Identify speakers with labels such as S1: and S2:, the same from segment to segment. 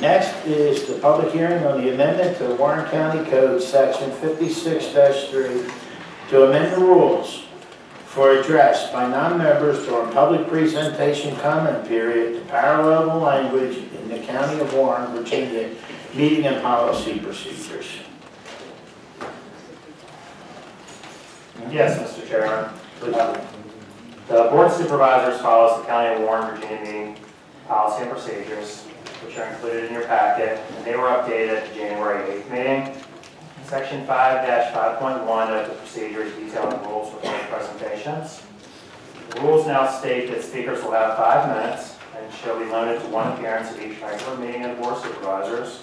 S1: Next is the public hearing on the amendment to Warren County Code, Section 56-3, to amend the rules for address by non-members during public presentation comment period to parallel the language in the County of Warren, Virginia, meeting and policy procedures.
S2: Yes, Mr. Chairman. The Board of Supervisors follows the County of Warren, Virginia meeting policy and procedures, which are included in your packet, and they were updated at the January 8th meeting. Section 5-5.1 of the procedures detail the rules for presentations. The rules now state that speakers will have five minutes and shall be limited to one appearance at each regular meeting of the Board Supervisors.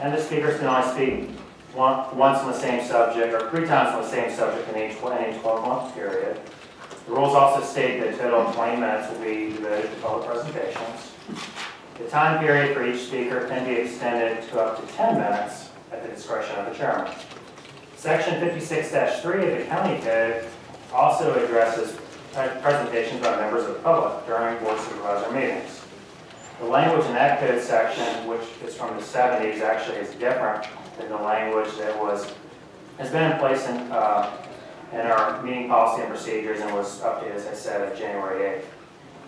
S2: And the speakers can only speak once on the same subject, or three times on the same subject in each, in a 12-month period. The rules also state that a total of 20 minutes will be devoted to public presentations. The time period for each speaker can be extended to up to 10 minutes at the discretion of the chairman. Section 56-3 of the county code also addresses presentations by members of the public during board supervisor meetings. The language in that code section, which is from the 70s, actually is different than the language that was, has been in place in, uh, in our meeting policy and procedures and was updated, as I said, at January 8th.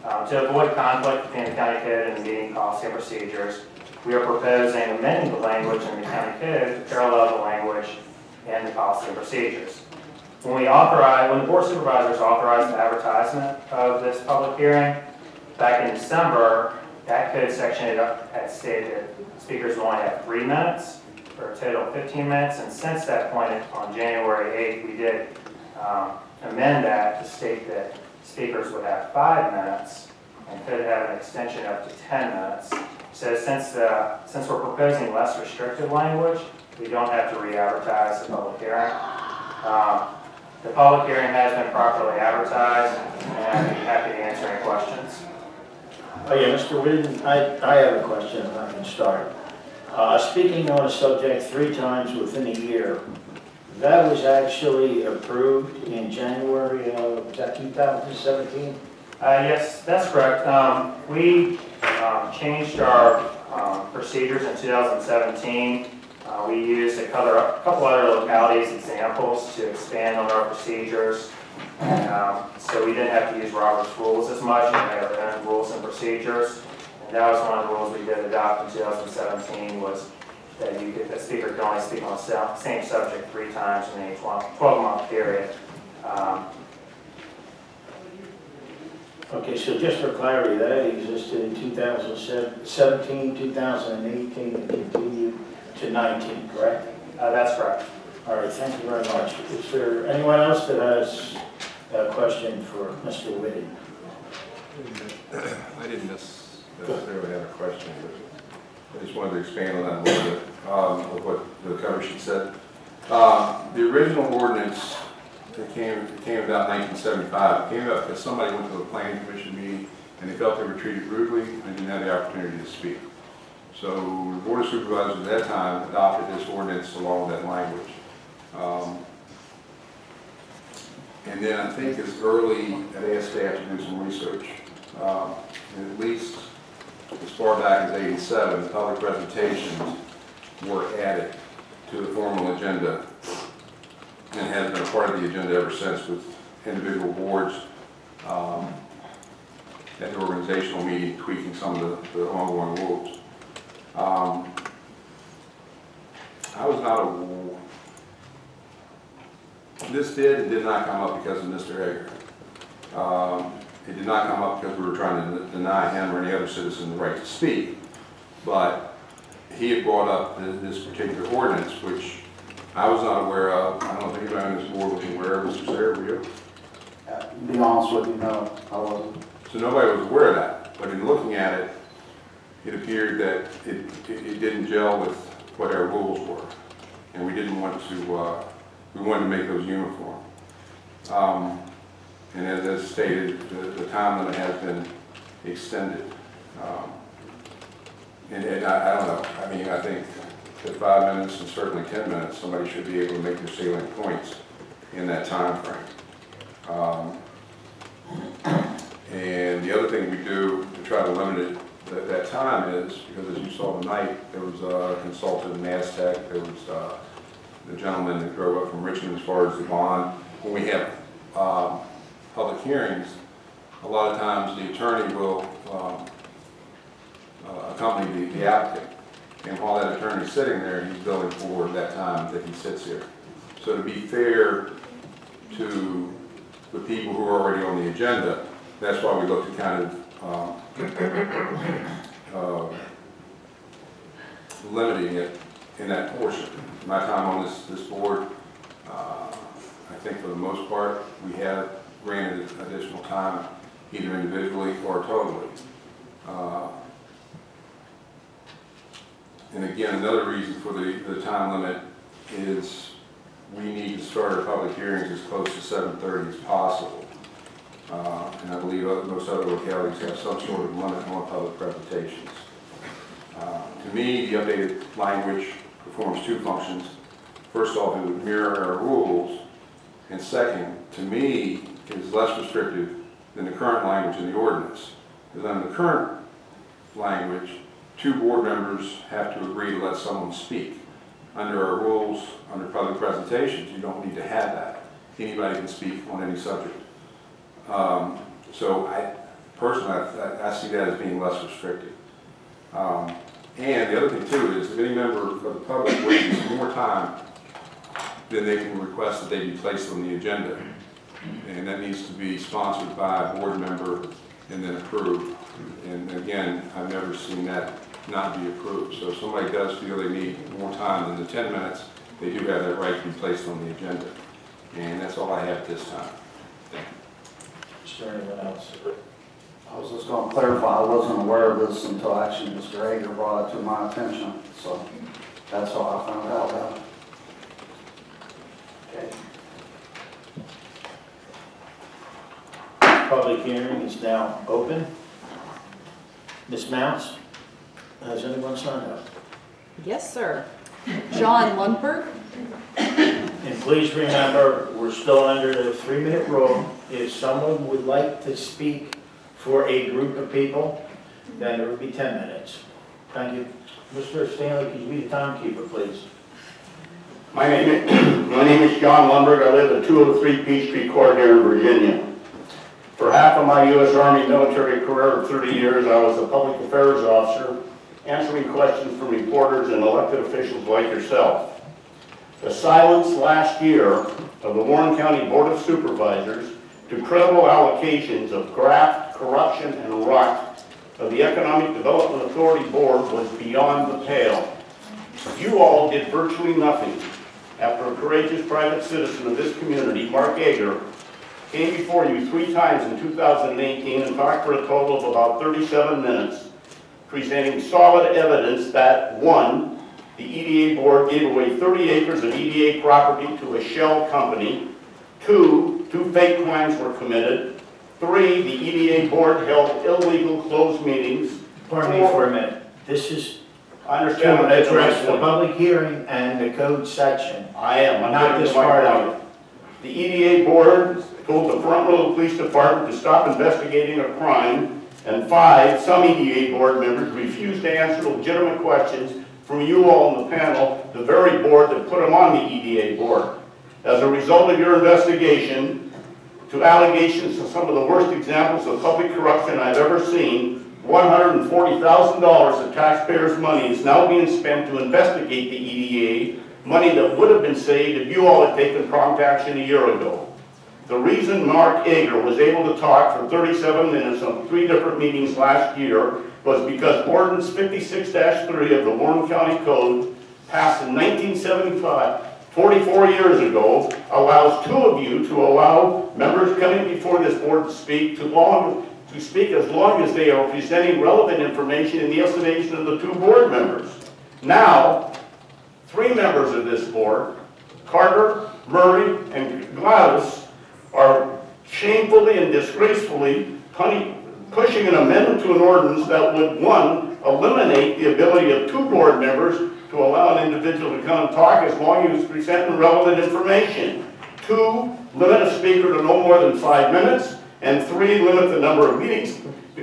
S2: Um, To avoid conflict between the county code and the meeting policy and procedures, we are proposing amending the language in the county code to parallel the language in the policy and procedures. When we authorize, when the board supervisors authorized the advertisement of this public hearing, back in December, that code section had stated that speakers will only have three minutes for a total of 15 minutes, and since that point on January 8th, we did um, amend that to state that speakers would have five minutes and could have an extension up to 10 minutes. So since, uh, since we're proposing less restrictive language, we don't have to re-advertise the public hearing. Um, The public hearing has been properly advertised, and I'd be happy to answer any questions.
S1: Oh, yeah, Mr. Whitten, I, I have a question, I can start. Uh, speaking on a subject three times within a year, that was actually approved in January of, was that 2017?
S2: Uh, Yes, that's correct. Um, We um, changed our um, procedures in 2017. Uh, We used a couple a couple other localities examples to expand on our procedures. Um, So we didn't have to use Robert's rules as much, had our own rules and procedures. And that was one of the rules we did adopt in 2017 was that you could, the speaker can only speak on the same subject three times in a 12-month period. Um,
S1: Okay, so just for clarity, that existed in 2017, 2018, and continued to 19, correct?
S2: uh, That's correct.
S1: All right, thank you very much. Is there anyone else that has a question for Mr. Whitten?
S3: I didn't necessarily have a question, but I just wanted to expand on that a little bit, um, of what the cover sheet said. Uh, The original ordinance that came, it came about nineteen seventy-five, it came about because somebody went to a planning commission meeting and they felt they were treated rudely and didn't have the opportunity to speak. So the board of supervisors at that time adopted this ordinance along with that language. Um, And then I think as early, I asked staff to do some research. Um, At least as far back as 87, public presentations were added to the formal agenda and has been a part of the agenda ever since with individual boards um, at the organizational meeting tweaking some of the- the ongoing rules. Um, I was not a, this did and did not come up because of Mr. Egger. Um, It did not come up because we were trying to deny him or any other citizen the right to speak. But he had brought up this particular ordinance, which I was not aware of. I don't know if anybody on this board was aware of, Mr. Sayre, were you?
S4: Uh, To be honest with you, no, I wasn't.
S3: So nobody was aware of that. But in looking at it, it appeared that it, it it didn't gel with what our rules were. And we didn't want to, uh, we wanted to make those uniform. Um, And as as stated, the, the time limit has been extended. Um, And, and I, I don't know, I mean, I think at five minutes and certainly 10 minutes, somebody should be able to make their salient points in that time frame. Um, And the other thing we do to try to limit it that, that time is, because as you saw tonight, there was a consultant in NASDAQ, there was, uh, the gentleman that drove up from Richmond as far as the bond. When we have, um, hearings, a lot of times the attorney will, um, uh, accompany the, the applicant. And while that attorney's sitting there, he's billing for that time that he sits here. So to be fair to the people who are already on the agenda, that's why we look to kind of, um, uh, limiting it in that portion. My time on this, this board, uh, I think for the most part, we have granted additional time, either individually or totally. Uh, And again, another reason for the, the time limit is we need to start our public hearings as close to seven thirty as possible. Uh, And I believe most other localities have some sort of limit on public presentations. Uh, To me, the updated language performs two functions. First off, it would mirror our rules, and second, to me, is less restrictive than the current language in the ordinance. Because under the current language, two board members have to agree to let someone speak. Under our rules, under public presentations, you don't need to have that. Anybody can speak on any subject. Um, So I, personally, I, I see that as being less restrictive. Um, And the other thing too is if any member of the public wishes more time, then they can request that they be placed on the agenda. And that needs to be sponsored by a board member and then approved. And again, I've never seen that not be approved. So if somebody does feel they need more time than the 10 minutes, they do have that right to be placed on the agenda. And that's all I have this time. Thank you.
S1: Is there anyone else?
S4: I was just gonna clarify, I wasn't aware of this until actually Mr. Egger brought it to my attention, so that's how I found out about it.
S1: Okay. Public hearing is now open. Ms. Mounts, has anyone signed up?
S5: Yes, sir. John Lundberg.
S1: And please remember, we're still under the three-minute rule. If someone would like to speak for a group of people, then it would be 10 minutes. Thank you. Mr. Stanley, could you be the timekeeper, please?
S6: My name is, my name is John Lundberg. I live at 203 Peachtree Court here in Virginia. For half of my U.S. Army military career of 30 years, I was a public affairs officer, answering questions from reporters and elected officials like yourself. The silence last year of the Warren County Board of Supervisors to credible allocations of graft, corruption, and rot of the Economic Development Authority Board was beyond the pale. You all did virtually nothing after a courageous private citizen of this community, Mark Egger, came before you three times in 2018 and talked for a total of about 37 minutes, presenting solid evidence that, one, the EDA board gave away 30 acres of EDA property to a shell company, two, two fake crimes were committed, three, the EDA board held illegal closed meetings,
S1: Pardon me for a minute. This is
S6: I understand.
S1: address the public hearing and the code section.
S6: I am, I'm
S1: Not this part of
S6: it. The EDA board told the Front Royal Police Department to stop investigating a crime, and five, some EDA board members refused to answer legitimate questions from you all on the panel, the very board that put them on the EDA board. As a result of your investigation to allegations of some of the worst examples of public corruption I've ever seen, $140,000 of taxpayers' money is now being spent to investigate the EDA, money that would have been saved if you all had taken prompt action a year ago. The reason Mark Egger was able to talk for 37 minutes on three different meetings last year was because ordinance 56-3 of the Warren County Code, passed in 1975, 44 years ago, allows two of you to allow members coming before this board to speak to long, to speak as long as they are presenting relevant information in the estimation of the two board members. Now, three members of this board, Carter, Murray, and Glavis, are shamefully and disgracefully pushing an amendment to an ordinance that would, one, eliminate the ability of two board members to allow an individual to come and talk as long as he's presenting relevant information. Two, limit a speaker to no more than five minutes. And three, limit the number of meetings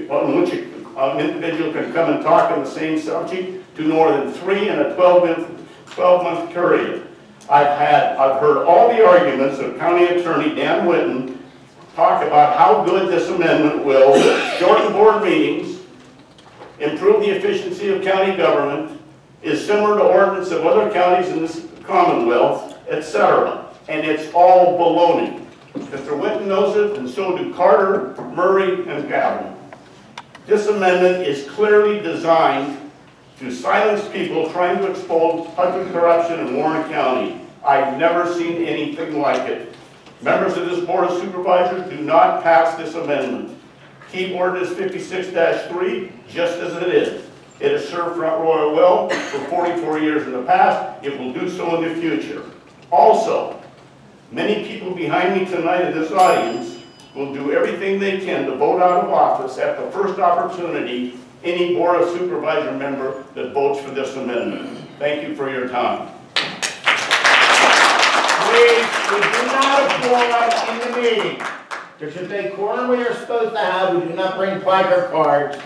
S6: on which, an individual can come and talk on the same subject to more than three in a 12-month, 12-month period. I've had, I've heard all the arguments of County Attorney Dan Whitten talk about how good this amendment will shorten board meetings, improve the efficiency of county government, is similar to ordinance of other counties in this Commonwealth, etc. And it's all baloney. Mr. Whitten knows it, and so do Carter, Murray, and Glavis. This amendment is clearly designed to silence people trying to expose public corruption in Warren County. I've never seen anything like it. Members of this Board of Supervisors do not pass this amendment. Keep ordinance 56-3 just as it is. It has served Front Royal well for 44 years in the past. It will do so in the future. Also, many people behind me tonight in this audience will do everything they can to vote out of office at the first opportunity any Board of Supervisor member that votes for this amendment. Thank you for your time.
S1: Please, we do not applaud in the meeting. There's a decorum we are supposed to have, we do not bring placard cards.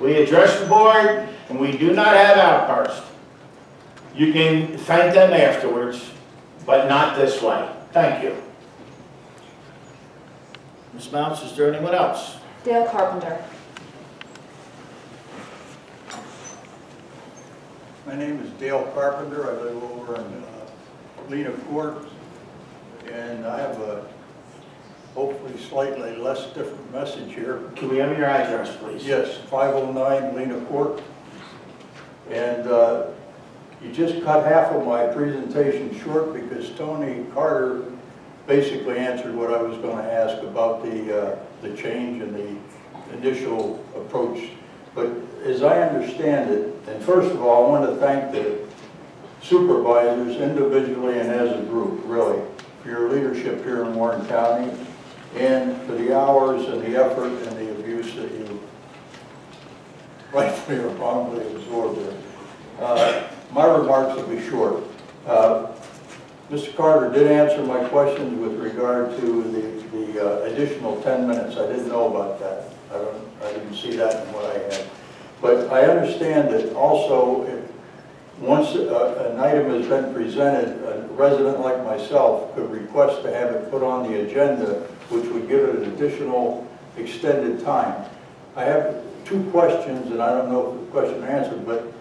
S1: We address the board, and we do not have outbursts. You can thank them afterwards, but not this way. Thank you. Ms. Mounts, is there anyone else?
S5: Dale Carpenter.
S7: My name is Dale Carpenter. I live over in uh, Lena Court, and I have a hopefully slightly less different message here.
S1: Can we have your address, please?
S7: Yes, 509 Lena Court. And uh, you just cut half of my presentation short because Tony Carter basically answered what I was going to ask about the, uh, the change in the initial approach. But as I understand it, and first of all, I want to thank the supervisors individually and as a group, really, for your leadership here in Warren County and for the hours and the effort and the abuse that you rightfully or wrongly absorbed there. Uh, My remarks will be short. Uh, Mr. Carter did answer my questions with regard to the, the uh, additional 10 minutes. I didn't know about that. I don't, I didn't see that in what I had. But I understand that also, if, once a- an item has been presented, a resident like myself could request to have it put on the agenda, which would give it an additional extended time. I have two questions, and I don't know if the question answered, but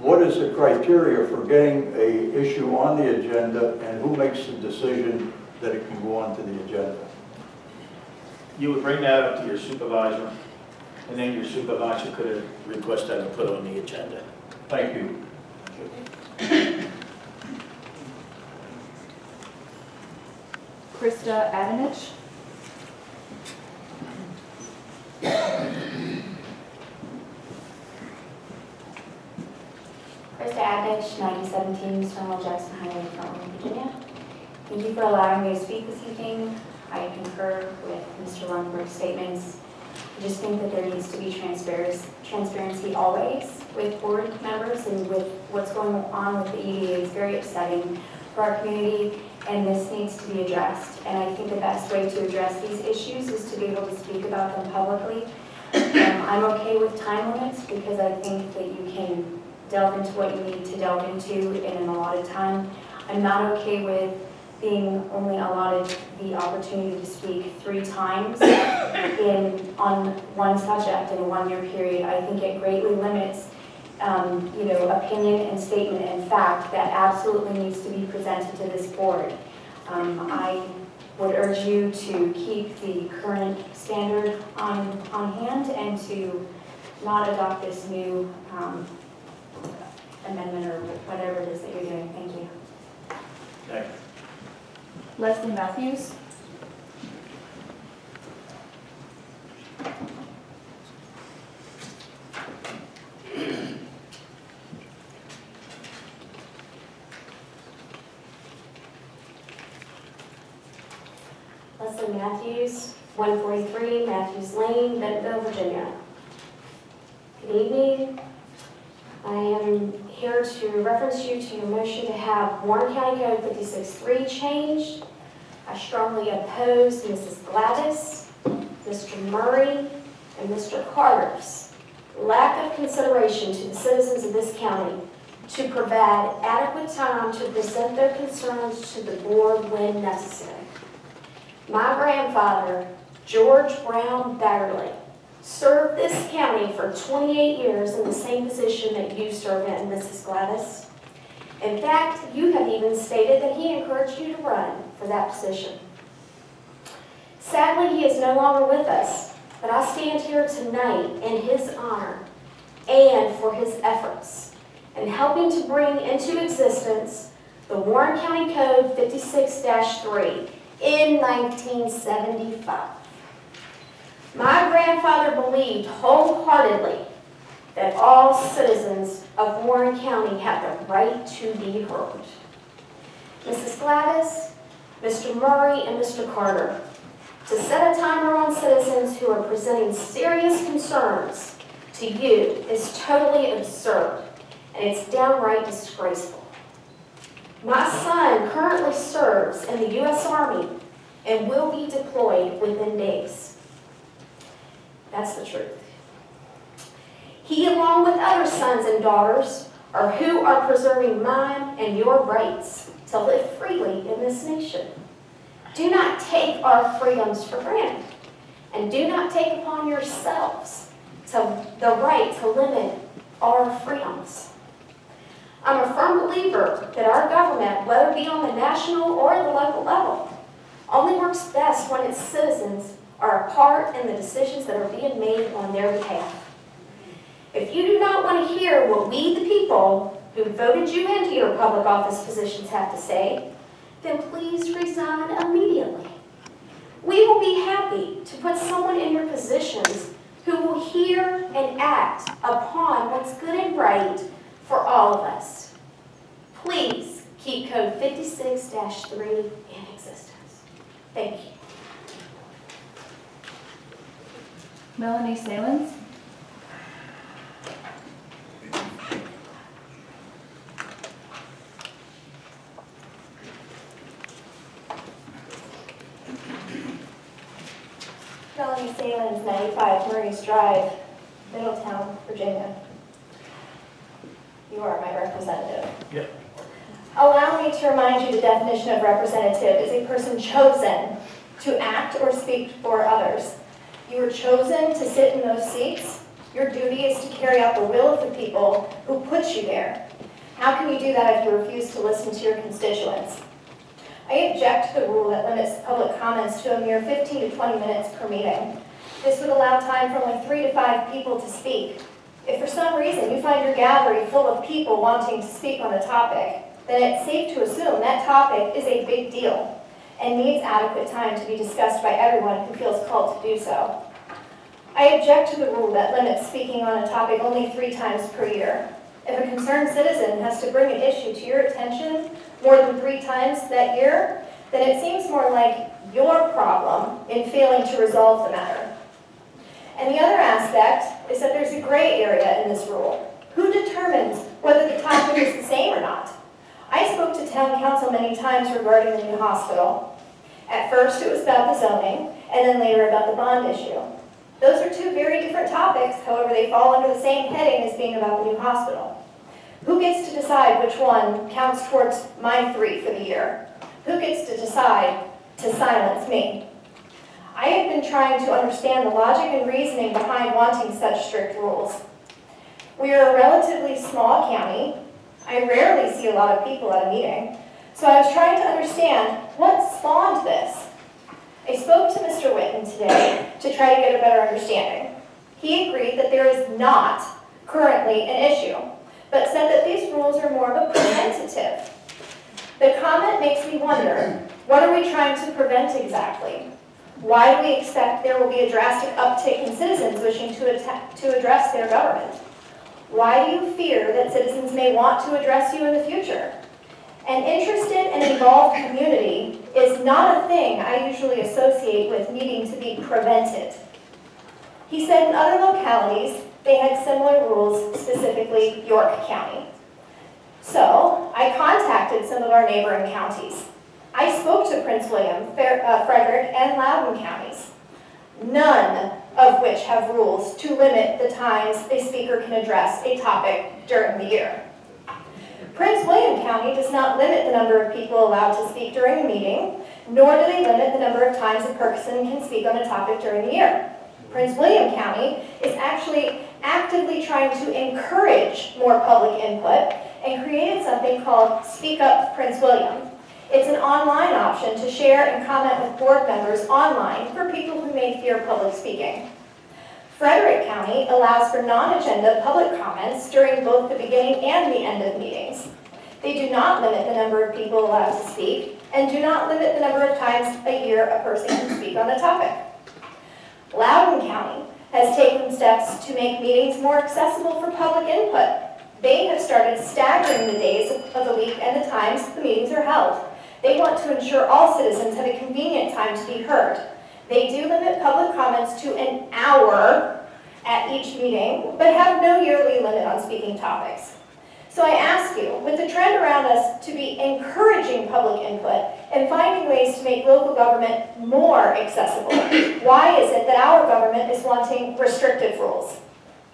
S7: what is the criteria for getting a issue on the agenda, and who makes the decision that it can go on to the agenda?
S1: You would bring that up to your supervisor, and then your supervisor could request that and put on the agenda.
S7: Thank you.
S5: Krista Adenich.
S8: Krista Adich, 9017 Stonewall Jackson Highway, Front Royal, Virginia. Thank you for allowing me to speak this evening. I concur with Mr. Lundberg's statements. Just think that there needs to be transparency, always with board members and with what's going on with the EDA. It's very upsetting for our community, and this needs to be addressed. And I think the best way to address these issues is to be able to speak about them publicly. Um, I'm okay with time limits because I think that you can delve into what you need to delve into in an allotted time. I'm not okay with being only allotted the opportunity to speak three times in, on one subject in a one-year period. I think it greatly limits, um, you know, opinion and statement and fact that absolutely needs to be presented to this board. Um, I would urge you to keep the current standard on, on hand and to not adopt this new, um, amendment or whatever it is that you're doing. Thank you.
S1: Thank you.
S5: Leslie Matthews.
S8: Leslie Matthews, 143 Matthews Lane, Bentonville, Virginia. Good evening. I am here to reference you to your motion to have Warren County Code 56-3 changed. I strongly oppose Mrs. Glavis, Mr. Murray,
S9: and Mr. Carter's lack of consideration to the citizens of this county to provide adequate time to present their concerns to the board when necessary. My grandfather, George Brown Batterley, served this county for 28 years in the same position that you serve in, Mrs. Glavis. In fact, you have even stated that he encouraged you to run for that position. Sadly, he is no longer with us, but I stand here tonight in his honor and for his efforts in helping to bring into existence the Warren County Code 56-3 in 1975. My grandfather believed wholeheartedly that all citizens of Warren County have the right to be heard. Mrs. Glavis, Mr. Murray, and Mr. Carter, to set a timer on citizens who are presenting serious concerns to you is totally absurd, and it's downright disgraceful. My son currently serves in the U.S. Army and will be deployed within days. That's the truth. He, along with other sons and daughters, are who are preserving mine and your rights to live freely in this nation. Do not take our freedoms for granted, and do not take upon yourselves to, the right to limit our freedoms. I'm a firm believer that our government, whether it be on the national or the local level, only works best when its citizens are a part in the decisions that are being made on their behalf. If you do not want to hear what we, the people, who voted you into your public office positions have to say, then please resign immediately. We will be happy to put someone in your positions who will hear and act upon what's good and right for all of us. Please keep Code 56-3 in existence. Thank you.
S5: Melanie Salins,
S9: Melanie Salins, 95 Murray's Drive, Middletown, Virginia. You are my representative.
S1: Yep.
S9: Allow me to remind you the definition of representative is a person chosen to act or speak for others. You were chosen to sit in those seats. Your duty is to carry out the will of the people who put you there. How can you do that if you refuse to listen to your constituents? I object to the rule that limits public comments to a mere 15 to 20 minutes per meeting. This would allow time for only three to five people to speak. If for some reason you find your gallery full of people wanting to speak on a topic, then it's safe to assume that topic is a big deal and needs adequate time to be discussed by everyone who feels called to do so. I object to the rule that limits speaking on a topic only three times per year. If a concerned citizen has to bring an issue to your attention more than three times that year, then it seems more like your problem in failing to resolve the matter. And the other aspect is that there's a gray area in this rule. Who determines whether the topic is the same or not? I spoke to town council many times regarding the new hospital. At first it was about the zoning, and then later about the bond issue. Those are two very different topics, however they fall under the same heading as being about the new hospital. Who gets to decide which one counts towards my three for the year? Who gets to decide to silence me? I have been trying to understand the logic and reasoning behind wanting such strict rules. We are a relatively small county. I rarely see a lot of people at a meeting. So I was trying to understand what spawned this. I spoke to Mr. Whitten today to try to get a better understanding. He agreed that there is not currently an issue, but said that these rules are more of a preventative. The comment makes me wonder, what are we trying to prevent exactly? Why do we expect there will be a drastic uptick in citizens wishing to, to address their government? Why do you fear that citizens may want to address you in the future? An interested and involved community is not a thing I usually associate with needing to be prevented. He said in other localities, they had similar rules, specifically York County. So I contacted some of our neighboring counties. I spoke to Prince William, uh, Frederick, and Loudoun counties. None of which have rules to limit the times a speaker can address a topic during the year. Prince William County does not limit the number of people allowed to speak during a meeting, nor do they limit the number of times a person can speak on a topic during the year. Prince William County is actually actively trying to encourage more public input and created something called Speak Up Prince William. It's an online option to share and comment with board members online for people who may fear public speaking. Frederick County allows for non-agenda public comments during both the beginning and the end of meetings. They do not limit the number of people allowed to speak and do not limit the number of times a year a person can speak on a topic. Loudoun County has taken steps to make meetings more accessible for public input. They have started staggering the days of the week and the times the meetings are held. They want to ensure all citizens have a convenient time to be heard. They do limit public comments to an hour at each meeting, but have no yearly limit on speaking topics. So I ask you, with the trend around us to be encouraging public input and finding ways to make local government more accessible, why is it that our government is wanting restrictive rules?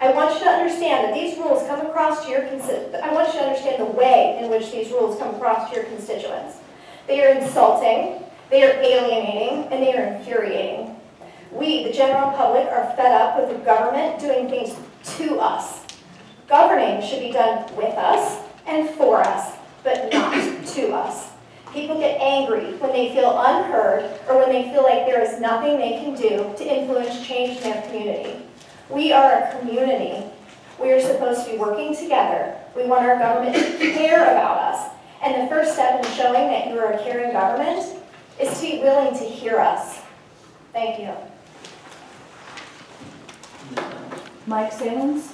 S9: I want you to understand that these rules come across to your I want you to understand the way in which these rules come across to your constituents. They are insulting, they are alienating, and they are infuriating. We, the general public, are fed up with the government doing things to us. Governing should be done with us and for us, but not to us. People get angry when they feel unheard or when they feel like there is nothing they can do to influence change in their community. We are a community. We are supposed to be working together. We want our government to care about us. And the first step in showing that you are a caring government is to be willing to hear us. Thank you.
S5: Mike Salins,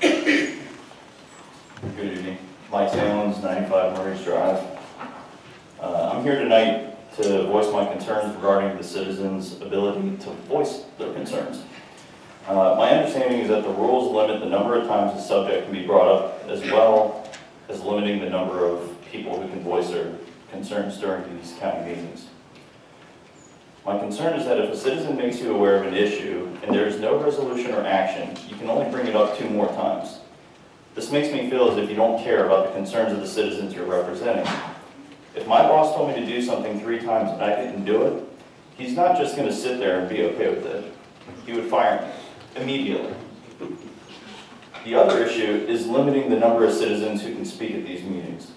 S10: Good evening. Mike Salins, 95 Murray's Drive. Uh, I'm here tonight to voice my concerns regarding the citizens' ability to voice their concerns. Uh, My understanding is that the rules limit the number of times a subject can be brought up, as well as limiting the number of people who can voice their concerns during these county meetings. My concern is that if a citizen makes you aware of an issue and there is no resolution or action, you can only bring it up two more times. This makes me feel as if you don't care about the concerns of the citizens you're representing. If my boss told me to do something three times and I didn't do it, he's not just gonna sit there and be okay with it. He would fire me immediately. The other issue is limiting the number of citizens who can speak at these meetings.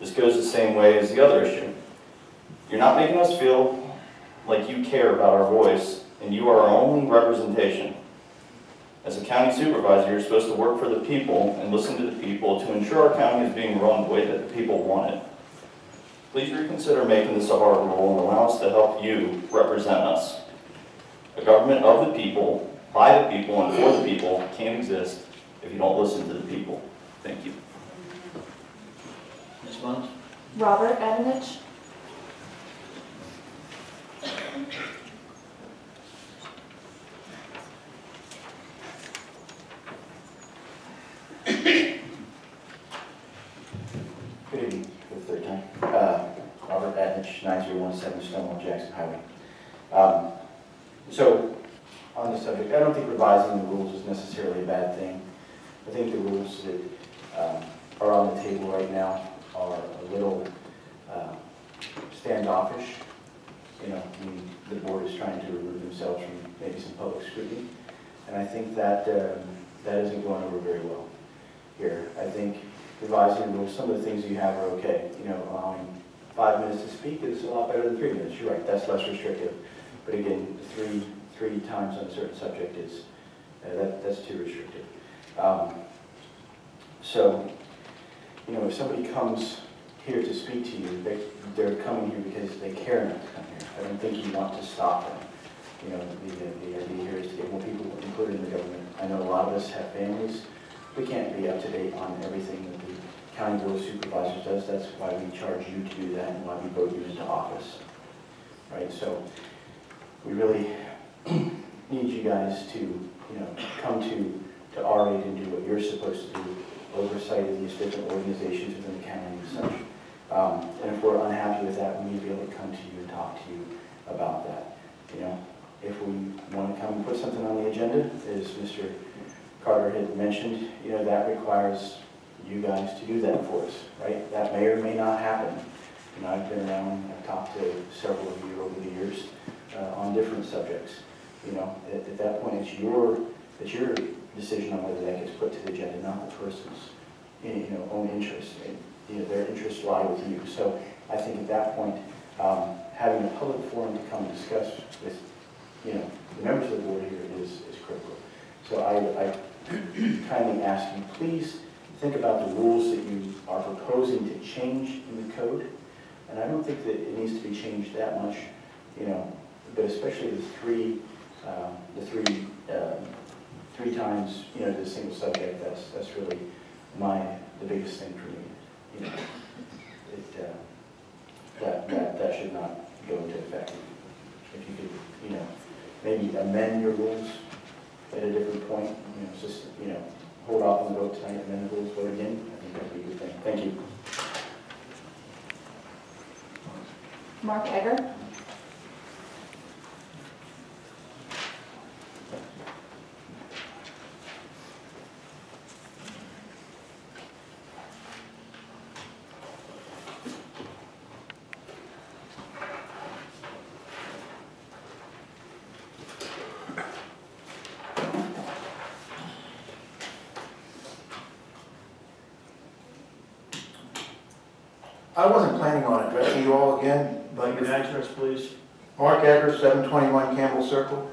S10: This goes the same way as the other issue. You're not making us feel like you care about our voice, and you are our only representation. As a county supervisor, you're supposed to work for the people and listen to the people to ensure our county is being run the way that the people want it. Please reconsider making this a hard rule and allow us to help you represent us. A government of the people, by the people, and for the people can't exist if you don't listen to the people. Thank you.
S4: Ms. Muns?
S5: Robert Edenich,
S11: Good evening, for the third time. Uh, Robert Adnich, 9017 Stonewall Jackson Highway. Um, So, on this subject, I don't think revising the rules is necessarily a bad thing. I think the rules that um, are on the table right now are a little uh, standoffish. You know, the board is trying to remove themselves from maybe some public scrutiny. And I think that, um, that isn't going over very well here. I think revising rules, some of the things you have are okay. You know, allowing five minutes to speak is a lot better than three minutes. You're right, that's less restrictive. But again, three, three times on a certain subject is, that, that's too restrictive. Um, So, you know, if somebody comes here to speak to you, they, they're coming here because they care enough to come here. I don't think you want to stop them. You know, the, the idea here is to get more people included in the government. I know a lot of us have families. We can't be up to date on everything that the county board of supervisors does. That's why we charge you to do that and why we vote you into office. Right, so we really need you guys to, you know, come to, to our aid and do what you're supposed to do, oversight of these different organizations within the county and such. Um, and if we're unhappy with that, we need to be able to come to you and talk to you about that. You know, if we want to come and put something on the agenda, as Mr. Carter had mentioned, you know, that requires you guys to do that for us, right? That may or may not happen. You know, I've been around, I've talked to several of you over the years uh, on different subjects. You know, at, at that point, it's your, it's your decision on whether that gets put to the agenda, not the person's, you know, own interest. You know, their interests lie with you. So I think at that point, um, having a public forum to come and discuss with, you know, the members of the board here is, is critical. So I, I kindly ask you, please think about the rules that you are proposing to change in the code. And I don't think that it needs to be changed that much, you know, but especially the three, um, the three, um, three times, you know, the single subject, that's, that's really my, the biggest thing for me. You know, it, uh, that, that, that should not go into effect. If you could, you know, maybe amend your rules at a different point, you know, just, you know, hold off on the vote tonight, amend the rules, vote again, I think that'd be a good thing. Thank you.
S5: Mark Egger.
S12: I wasn't planning on addressing you all again, but
S1: Your address, please.
S12: Mark Eggers, 721 Campbell Circle.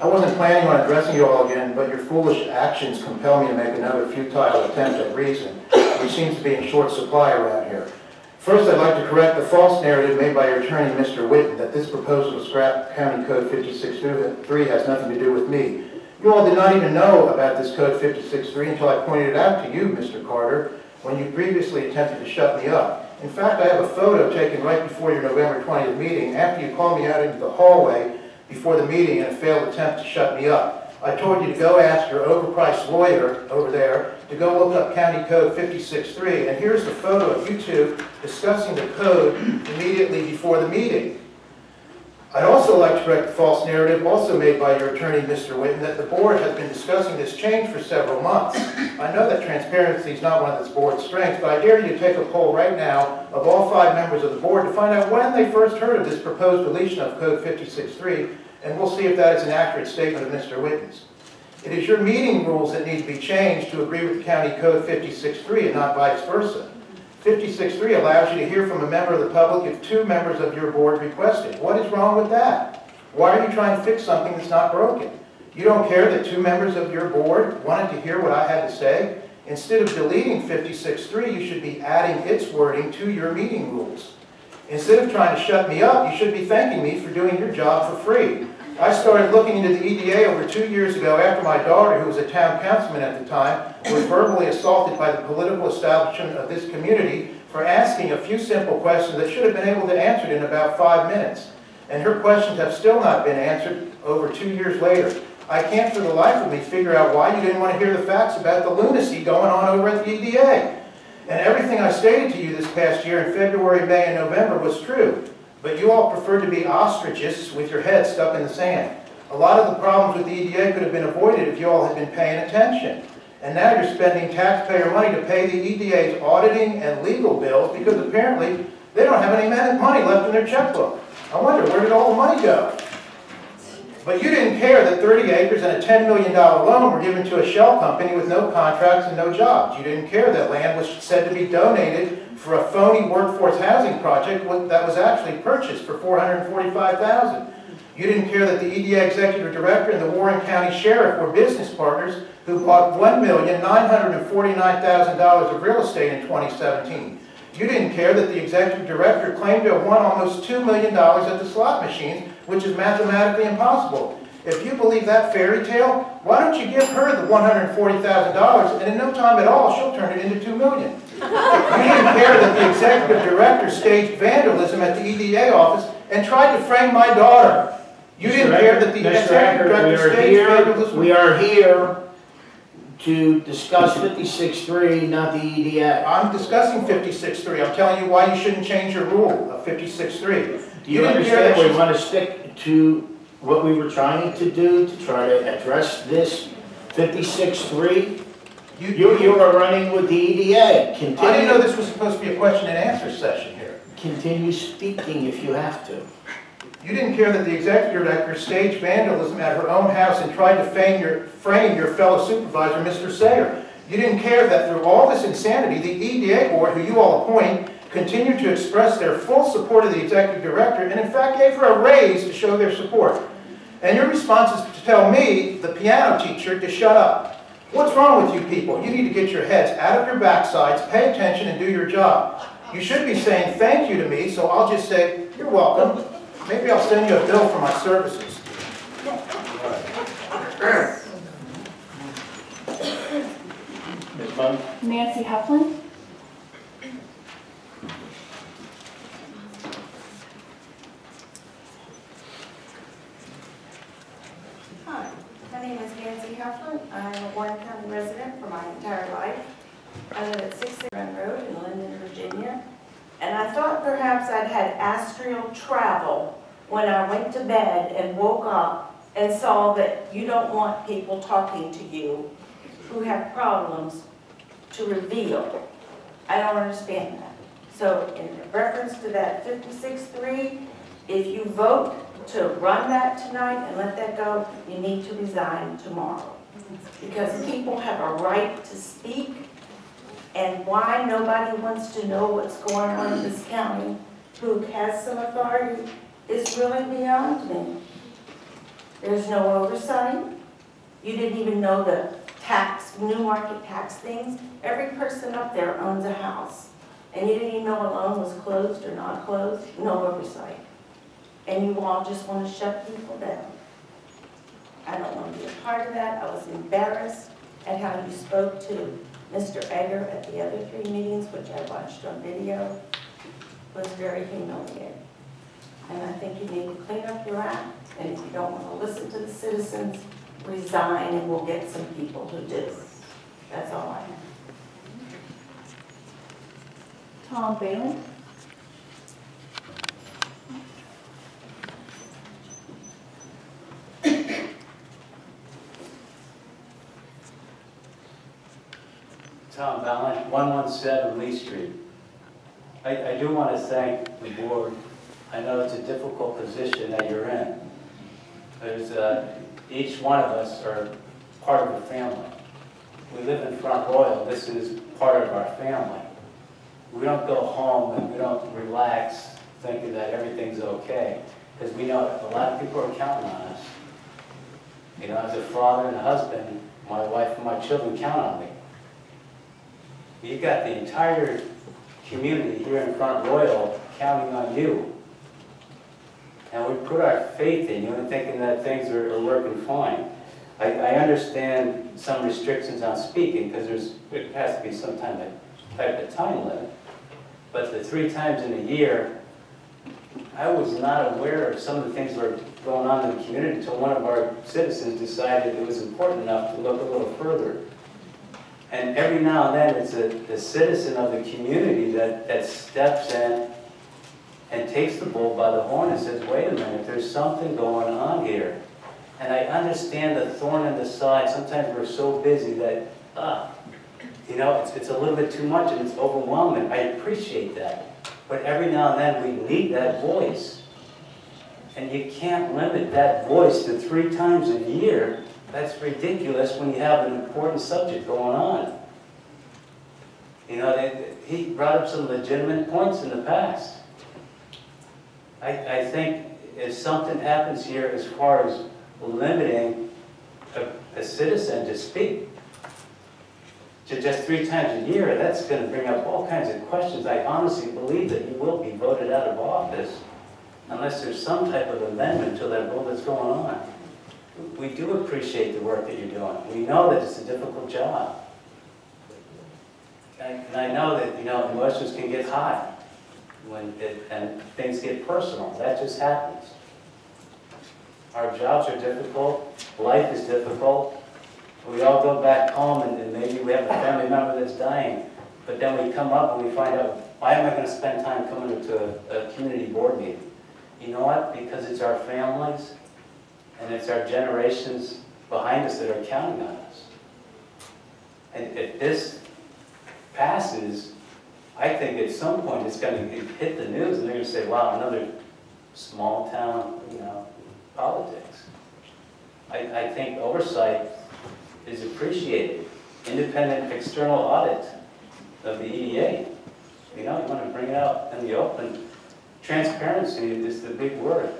S12: I wasn't planning on addressing you all again, but your foolish actions compel me to make another futile attempt at reason, which seems to be in short supply around here. First, I'd like to correct the false narrative made by your attorney, Mr. Whitten, that this proposal to scrap County Code 56.3 has nothing to do with me. You all did not even know about this Code 56.3 until I pointed it out to you, Mr. Carter, when you previously attempted to shut me up. In fact, I have a photo taken right before your November 20th meeting, after you called me out into the hallway before the meeting in a failed attempt to shut me up. I told you to go ask your overpriced lawyer over there to go look up County Code 56.3, and here's the photo of you two discussing the code immediately before the meeting. I'd also like to correct the false narrative also made by your attorney, Mr. Whitten, that the board has been discussing this change for several months. I know that transparency is not one of this board's strengths, but I dare you to take a poll right now of all five members of the board to find out when they first heard of this proposed deletion of Code 56.3, and we'll see if that is an accurate statement of Mr. Whitten's. It is your meeting rules that need to be changed to agree with County Code 56.3 and not vice versa. 56.3 allows you to hear from a member of the public if two members of your board request it. What is wrong with that? Why are you trying to fix something that's not broken? You don't care that two members of your board wanted to hear what I had to say? Instead of deleting 56.3, you should be adding its wording to your meeting rules. Instead of trying to shut me up, you should be thanking me for doing your job for free. I started looking into the EDA over two years ago after my daughter, who was a town councilman at the time, was verbally assaulted by the political establishment of this community for asking a few simple questions that should have been able to answer in about five minutes. And her questions have still not been answered over two years later. I can't for the life of me figure out why you didn't want to hear the facts about the lunacy going on over at the EDA. And everything I stated to you this past year in February, May, and November was true. But you all preferred to be ostriches with your head stuck in the sand. A lot of the problems with the EDA could have been avoided if you all had been paying attention. And now you're spending taxpayer money to pay the EDA's auditing and legal bills because apparently they don't have any money left in their checkbook. I wonder, where did all the money go? But you didn't care that 30 acres and a $10 million loan were given to a shell company with no contracts and no jobs. You didn't care that land was said to be donated for a phony workforce housing project that was actually purchased for 445,000. You didn't care that the EDA executive director and the Warren County sheriff were business partners who bought $1,949,000 of real estate in 2017. You didn't care that the executive director claimed to have won almost $2 million at the slot machines, which is mathematically impossible. If you believe that fairy tale, why don't you give her the $140,000 and in no time at all she'll turn it into $2 million. You didn't care that the executive director staged vandalism at the EDA office and tried to frame my daughter. You didn't care that the
S1: Mr.
S12: executive director staged
S1: here,
S12: vandalism.
S1: we are here to discuss 56.3, not the EDA.
S12: I'm discussing 56.3. I'm telling you why you shouldn't change your rule of 56.3.
S1: Do you
S12: didn't care that
S1: understand we want to stick to what we were trying to do to try to address this 56-3? You, you are running with the EDA.
S12: I didn't know
S1: Continue,
S12: this was supposed to be a question and answer session here.
S1: continue speaking if you have to.
S12: You didn't care that the executive director staged vandalism at her own house and tried to frame your, frame your fellow supervisor, Mr. Sayre. You didn't care that through all this insanity, the EDA board, who you all appoint, continued to express their full support of the executive director and in fact gave her a raise to show their support. And your response is to tell me, the piano teacher, to shut up. What's wrong with you people? You need to get your heads out of your backsides, pay attention, and do your job. You should be saying thank you to me, so I'll just say, you're welcome. Maybe I'll send you a bill for my services.
S1: Ms. Monk?
S5: Nancy Heflin.
S13: Hi, my name is Nancy Heflin. I'm a Warren County resident for my entire life. I live at 6 Run Road in Linden, Virginia. And I thought perhaps I'd had astral travel when I went to bed and woke up and saw that you don't want people talking to you who have problems to reveal. I don't understand that. So in reference to that 56-3, if you vote to run that tonight and let that go, you need to resign tomorrow. Because people have a right to speak, and why nobody wants to know what's going on in this county, who has some authority, is really beyond me. There's no oversight. You didn't even know the tax, new market tax things. Every person up there owns a house, and you didn't even know a loan was closed or not closed, no oversight and you all just want to shut people down. I don't want to be a part of that. I was embarrassed at how you spoke to Mr. Egger at the other three meetings, which I watched on video. It was very humiliating. And I think you need to clean up your act, and if you don't want to listen to the citizens, resign, and we'll get some people who do. That's all I have.
S5: Tom Balin.
S14: Tom Ballant, 117 Lee Street. I, I do want to thank the board. I know it's a difficult position that you're in. There's, uh, each one of us are part of a family. We live in Front Royal, this is part of our family. We don't go home and we don't relax thinking that everything's okay, because we know a lot of people are counting on us. You know, as a father and a husband, my wife and my children count on me. You've got the entire community here in Front Royal counting on you. And we put our faith in you and thinking that things are, are working fine. I, I understand some restrictions on speaking because there's, it has to be some time, type of time limit. But the three times in a year, I was not aware of some of the things that were going on in the community until one of our citizens decided it was important enough to look a little further. And every now and then, it's a, a citizen of the community that, that steps in and takes the bull by the horn and says, wait a minute, there's something going on here. And I understand the thorn in the side. Sometimes we're so busy that, ah, you know, it's, it's a little bit too much and it's overwhelming. I appreciate that. But every now and then, we need that voice. And you can't limit that voice to three times a year that's ridiculous when you have an important subject going on. You know, they, he brought up some legitimate points in the past. I, I think if something happens here as far as limiting a, a citizen to speak to just three times a year, that's going to bring up all kinds of questions. I honestly believe that you will be voted out of office unless there's some type of amendment to that rule that's going on we do appreciate the work that you're doing. We know that it's a difficult job. And I know that, you know, emotions can get high when it, and things get personal. That just happens. Our jobs are difficult. Life is difficult. We all go back home and, and maybe we have a family member that's dying. But then we come up and we find out, why am I going to spend time coming to a, a community board meeting? You know what? Because it's our families And it's our generations behind us that are counting on us. And if this passes, I think at some point it's gonna hit the news and they're gonna say, wow, another small town, you know, politics. I, I think oversight is appreciated. Independent external audit of the EDA. You know, you want to bring it out in the open. Transparency is the big word.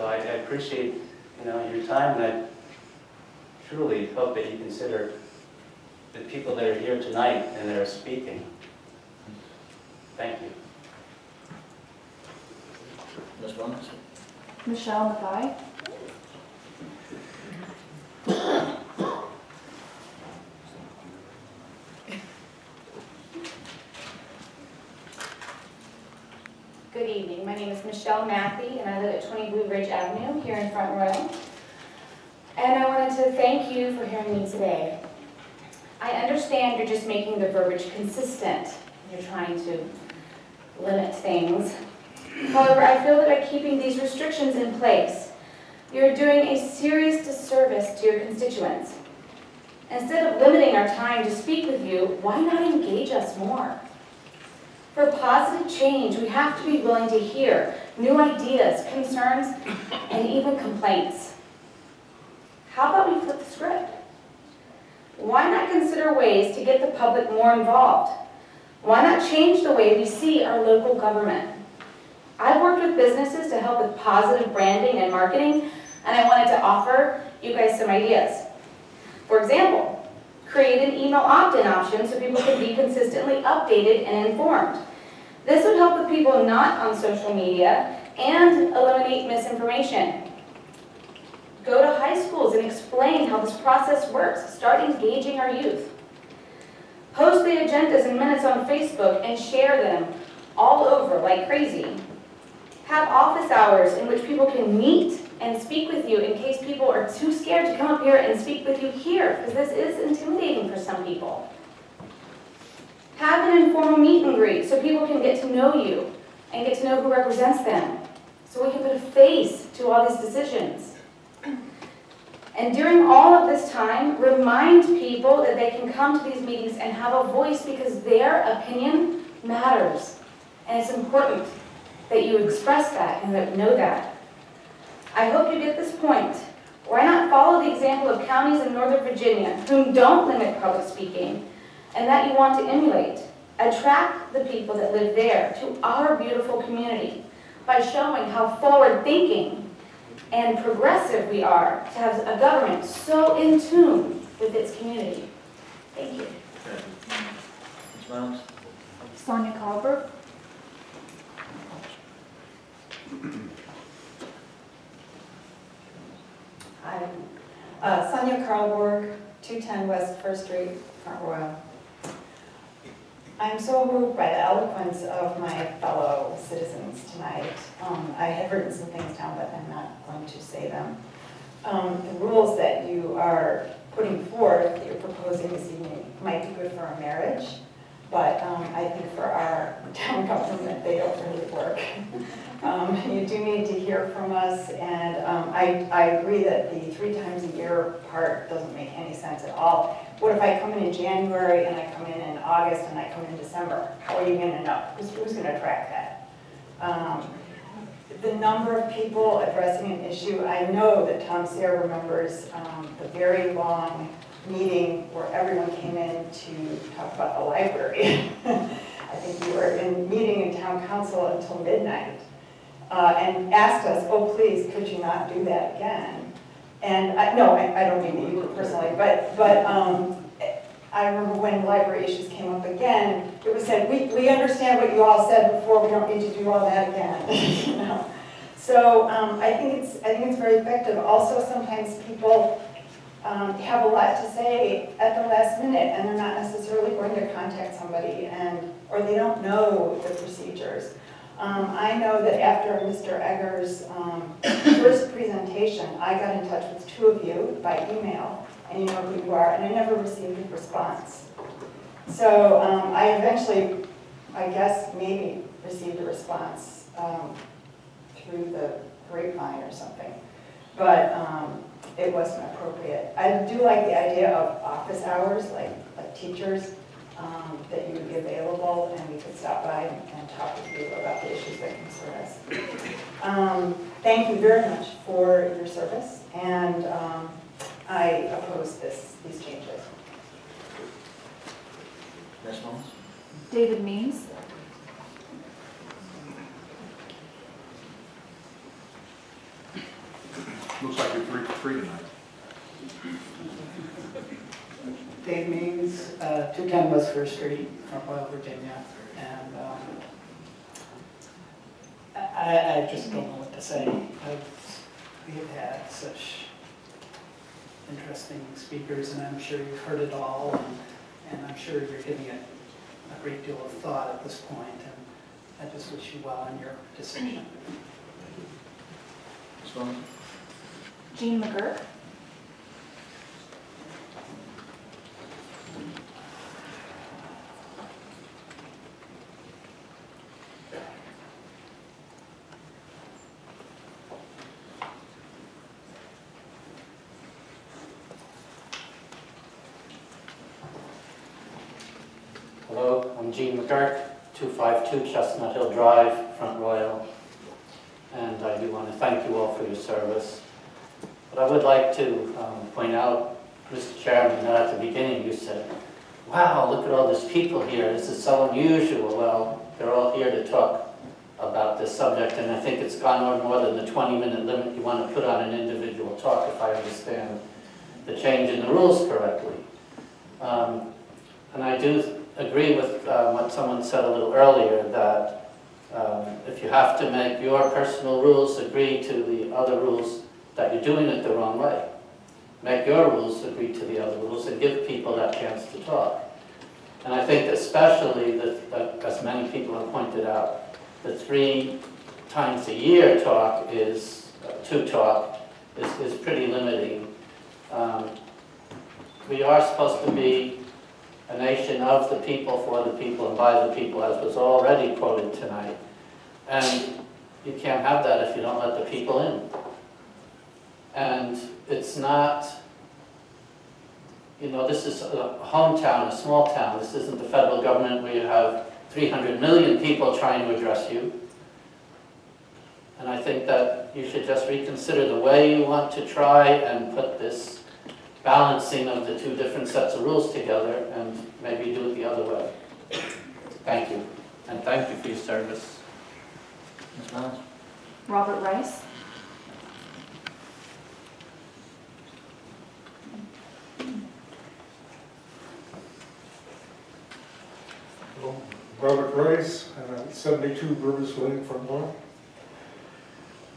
S14: So I, I appreciate, you know, your time and I truly hope that you consider the people that are here tonight and that are speaking. Thank you.
S15: Ms. Reynolds?
S5: Michelle Mathai.
S16: Good evening, my name is Michelle Matthey, and I live at 20 Blue Ridge Avenue here in Front Royal. And I wanted to thank you for hearing me today. I understand you're just making the verbiage consistent. You're trying to limit things. However, I feel that by keeping these restrictions in place, you're doing a serious disservice to your constituents. Instead of limiting our time to speak with you, why not engage us more? For positive change, we have to be willing to hear new ideas, concerns, and even complaints. How about we flip the script? Why not consider ways to get the public more involved? Why not change the way we see our local government? I've worked with businesses to help with positive branding and marketing, and I wanted to offer you guys some ideas. For example, create an email opt-in option so people can be consistently updated and informed. This would help with people not on social media and eliminate misinformation. Go to high schools and explain how this process works. Start engaging our youth. Post the agendas and minutes on Facebook and share them all over like crazy. Have office hours in which people can meet and speak with you in case people are too scared to come up here and speak with you here, because this is intimidating for some people. Have an informal meet and greet so people can get to know you and get to know who represents them, so we can put a face to all these decisions. And during all of this time, remind people that they can come to these meetings and have a voice because their opinion matters. And it's important that you express that and that know that. I hope you get this point. Why not follow the example of counties in Northern Virginia whom don't limit public speaking and that you want to emulate? Attract the people that live there to our beautiful community by showing how forward-thinking and progressive we are to have a government so in tune with its community. Thank you.
S15: Ms. Reynolds?
S5: Sonia Carver.
S17: I'm uh, Sonia Carlborg, 210 West First Street, Front Royal. I'm so moved by the eloquence of my fellow citizens tonight. Um, I had written some things down, but I'm not going to say them. Um, The rules that you are putting forth, that you're proposing this evening, might be good for our marriage, but um, I think for our town government, they don't really work. Um, You do need to hear from us, and um, I, I agree that the three times a year part doesn't make any sense at all. What if I come in in January and I come in in August and I come in December? How are you gonna know? Who's, who's gonna track that? Um, The number of people addressing an issue, I know that Tom Sayre remembers um, the very long meeting where everyone came in to talk about the library. I think you were in, meeting in town council until midnight uh, and asked us, oh, please, could you not do that again? And, I- no, I I don't mean you personally, but, but um, I remember when library issues came up again, it was said, we, we understand what you all said before, we don't need to do all that again, you know? So um, I think it's, I think it's very effective. Also, sometimes people um, have a lot to say at the last minute, and they're not necessarily going to contact somebody, and, or they don't know the procedures. Um, I know that after Mr. Egger's um, first presentation, I got in touch with two of you by email, and you know who you are, and I never received a response. So um, I eventually, I guess, maybe received a response um, through the grapevine or something. but um, it wasn't appropriate. I do like the idea of office hours, like, like teachers, um, that you would be available and we could stop by and and talk with you about the issues that concern us. Um, Thank you very much for your service, and um, I oppose this, these changes.
S12: Ms. Mullins?
S5: David Means.
S3: Looks like you're three for three tonight.
S18: Dave Means, uh, 210 West First Street, Front Royal, Virginia. And um, I, I just don't know what to say. I've- We have had such interesting speakers, and I'm sure you've heard it all, and- and I'm sure you're giving it a great deal of thought at this point, and I just wish you well in your decision.
S12: Ms.
S5: Jean McGurk.
S14: Hello, I'm Gene McGurk, 252 Chestnut Hill Drive, Front Royal. And I do want to thank you all for your service. But I would like to um, point out, Mr. Chairman, that at the beginning you said, wow, look at all these people here, this is so unusual. Well, they're all here to talk about this subject, and I think it's gone on more than the 20-minute limit you want to put on an individual talk, if I understand the change in the rules correctly. Um, And I do agree with uh, what someone said a little earlier, that um, if you have to make your personal rules agree to the other rules, that you're doing it the wrong way. Make your rules agree to the other rules and give people that chance to talk. And I think especially, that, as many people have pointed out, the three times a year talk is, uh, to talk, is, is pretty limiting. Um, We are supposed to be a nation of the people, for the people, and by the people, as was already quoted tonight. And you can't have that if you don't let the people in. And it's not, you know, this is a hometown, a small town. This isn't the federal government where you have 300 million people trying to address you. And I think that you should just reconsider the way you want to try and put this balancing of the two different sets of rules together and maybe do it the other way. Thank you. And thank you for your service.
S12: Ms. Mullins?
S5: Robert Rice.
S19: Robert Rice, uh, 72 Burbis Lane, Lawn.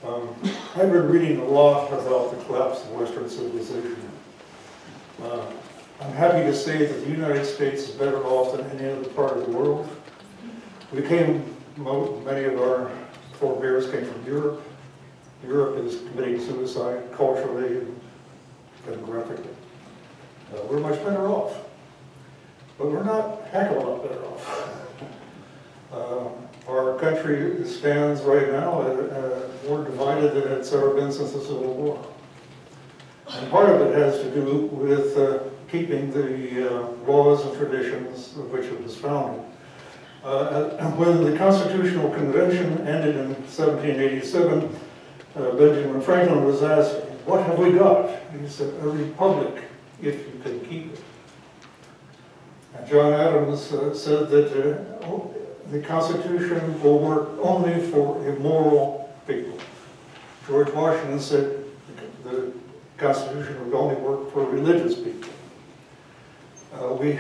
S19: Um, I've been reading a lot about the collapse of Western civilization. Uh, I'm happy to say that the United States is better off than any other part of the world. We came, many of our forebears came from Europe. Europe is committing suicide culturally and demographically. Uh, We're much better off. But we're not a heck of a lot better off. Uh, Our country stands right now uh, uh, more divided than it's ever been since the Civil War. And part of it has to do with uh, keeping the uh, laws and traditions of which it was founded. Uh, When the Constitutional Convention ended in 1787, uh, Benjamin Franklin was asked, what have we got? He said, a republic, if you can keep it. John Adams uh, said that uh, the Constitution will work only for immoral people. George Washington said the Constitution would only work for religious people. Uh, we,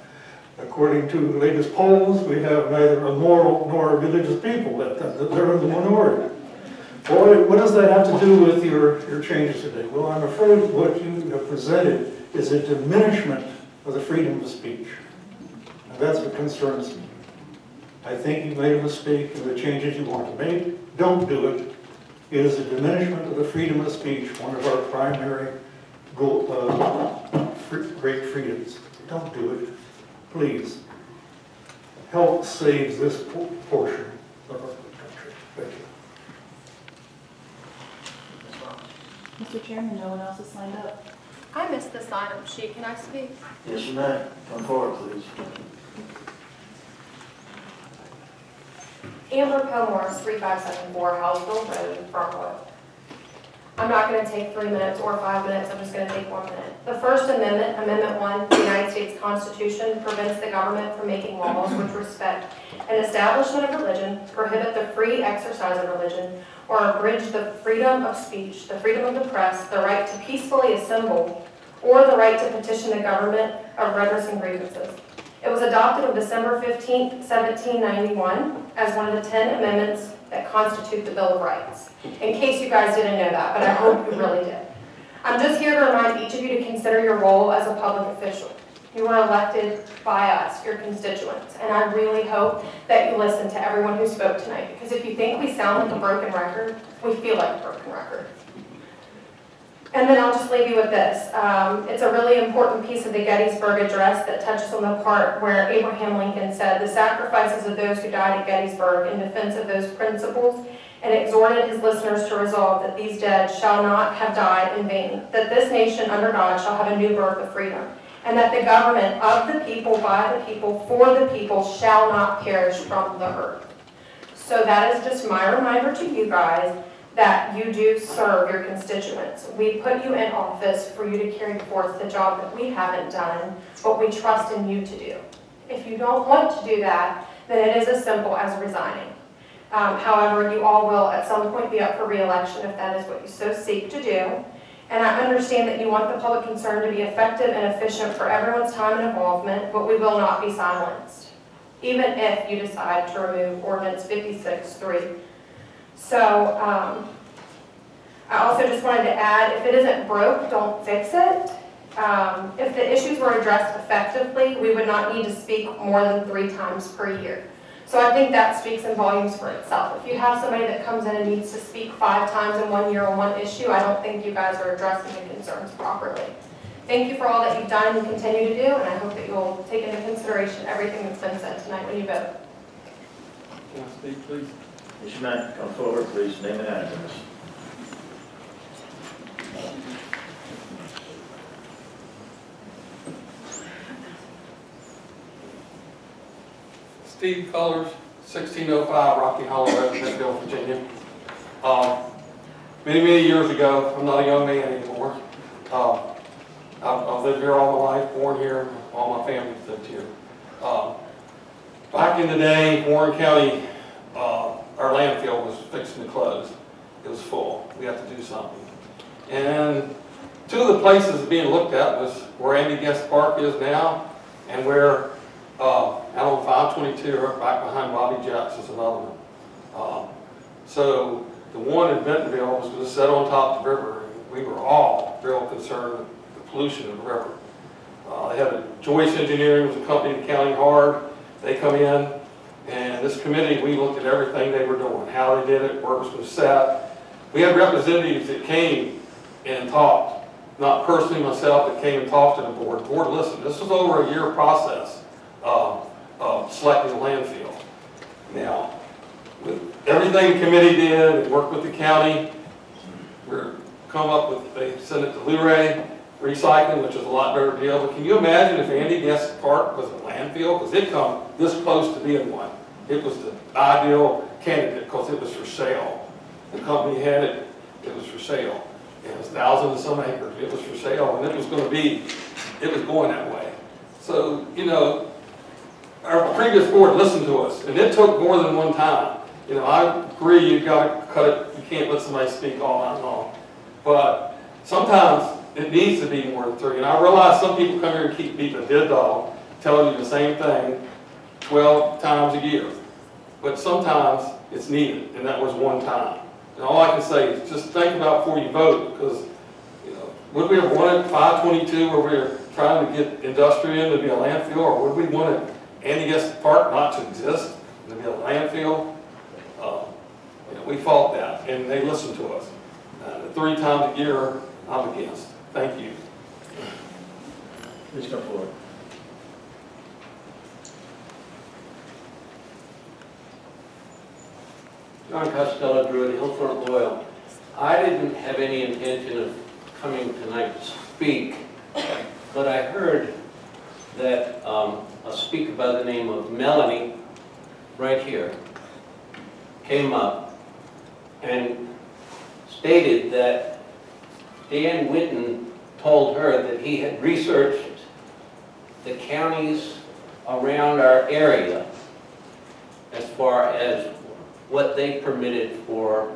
S19: according to the latest polls, we have neither a moral nor a religious people. That- they're in the minority. Well, what does that have to do with your, your changes today? Well, I'm afraid what you have presented is a diminishment of the freedom of speech. And that's what concerns me. I think you made a mistake in the changes you want to make. Don't do it. It is a diminishment of the freedom of speech, one of our primary goal, uh, great freedoms. Don't do it, please. Help save this portion of our country. Thank you.
S5: Mr. Chairman, no one else has signed up.
S20: I missed this item sheet. Can I speak?
S1: Yes, you may. Come forward, please.
S20: Amber Pomor, 3574 Howellsville Road, Farmwood. I'm not going to take three minutes or five minutes, I'm just going to take one minute. The First Amendment, Amendment 1, the United States Constitution prevents the government from making laws which respect an establishment of religion, prohibit the free exercise of religion, or abridge the freedom of speech, the freedom of the press, the right to peacefully assemble, or the right to petition the government of redressing grievances. It was adopted on December 15, 1791, as one of the 10 amendments that constitute the Bill of Rights. In case you guys didn't know that, but I hope you really did. I'm just here to remind each of you to consider your role as a public official. You were elected by us, your constituents, and I really hope that you listen to everyone who spoke tonight, because if you think we sound like a broken record, we feel like a broken record. And then I'll just leave you with this. Um, it's a really important piece of the Gettysburg Address that touches on the part where Abraham Lincoln said, the sacrifices of those who died at Gettysburg in defense of those principles, and exhorted his listeners to resolve that these dead shall not have died in vain, that this nation under God shall have a new birth of freedom, and that the government of the people, by the people, for the people, shall not perish from the earth. So that is just my reminder to you guys that you do serve your constituents. We put you in office for you to carry forth the job that we haven't done, but we trust in you to do. If you don't want to do that, then it is as simple as resigning. Um, however, you all will at some point be up for reelection if that is what you so seek to do. And I understand that you want the public concern to be effective and efficient for everyone's time and involvement, but we will not be silenced, even if you decide to remove ordinance 56-3 so um, I also just wanted to add, if it isn't broke, don't fix it. Um, if the issues were addressed effectively, we would not need to speak more than three times per year. So I think that speaks in volumes for itself. If you have somebody that comes in and needs to speak five times in one year on one issue, I don't think you guys are addressing the concerns properly. Thank you for all that you've done and continue to do, and I hope that you'll take into consideration everything that's been said tonight when you vote.
S19: Can I speak, please?
S1: Yes, you may. Come forward, please. Name and address.
S21: Steve Colors, 1605 Rocky Hollow Road, Bentonville, Virginia. Um, Many, many years ago, I'm not a young man anymore. Um, I've I've lived here all my life, born here, all my family's lived here. Um, Back in the day, Warren County, uh, our landfill was fixing to close. It was full. We had to do something. And two of the places being looked at was where Andy Guest Park is now and where uh, out on 522, right behind Bobby Jackson's another one. Um, so the one in Bentonville was going to set on top of the river. and We were all real concerned with the pollution of the river. Uh, they had a Joyce Engineering was a company in County Hard. They come in, and this committee, we looked at everything they were doing, how they did it, where it was going to set. We had representatives that came and talked, not personally myself, that came and talked to the board. The board listened. This was over a year process uh, of selecting a landfill. Now, with everything the committee did, and worked with the county, we're come up with, they sent it to Luray Recycling, which is a lot better deal. But can you imagine if Andy Guest Park was a landfill? Because it come this close to being one. It was the ideal candidate because it was for sale. The company had it, it was for sale. It was thousands of some acres. It was for sale, and it was going to be, it was going that way. So, you know, our previous board listened to us, and it took more than one time. You know, I agree you've got to cut it, you can't let somebody speak all night long. But sometimes it needs to be more than three. And I realize some people come here and keep beating a dead dog, telling you the same thing 12 times a year. But sometimes it's needed, and that was one time. And all I can say is just think about before you vote, because, you know, would we have wanted 522 where we were trying to get industrial to be a landfill, or would we want it, Andy Guest Park not to exist, and to be a landfill? Uh, you know, we fought that, and they listened to us. Uh, three times a year, I'm against. Thank you.
S1: Please come forward.
S14: John Costello, Druid, Hill Front Royal.
S22: I didn't have any intention of coming tonight to speak, but I heard that um, a speaker by the name of Melanie, right here, came up and stated that Dan Whitten told her that he had researched the counties around our area as far as what they permitted for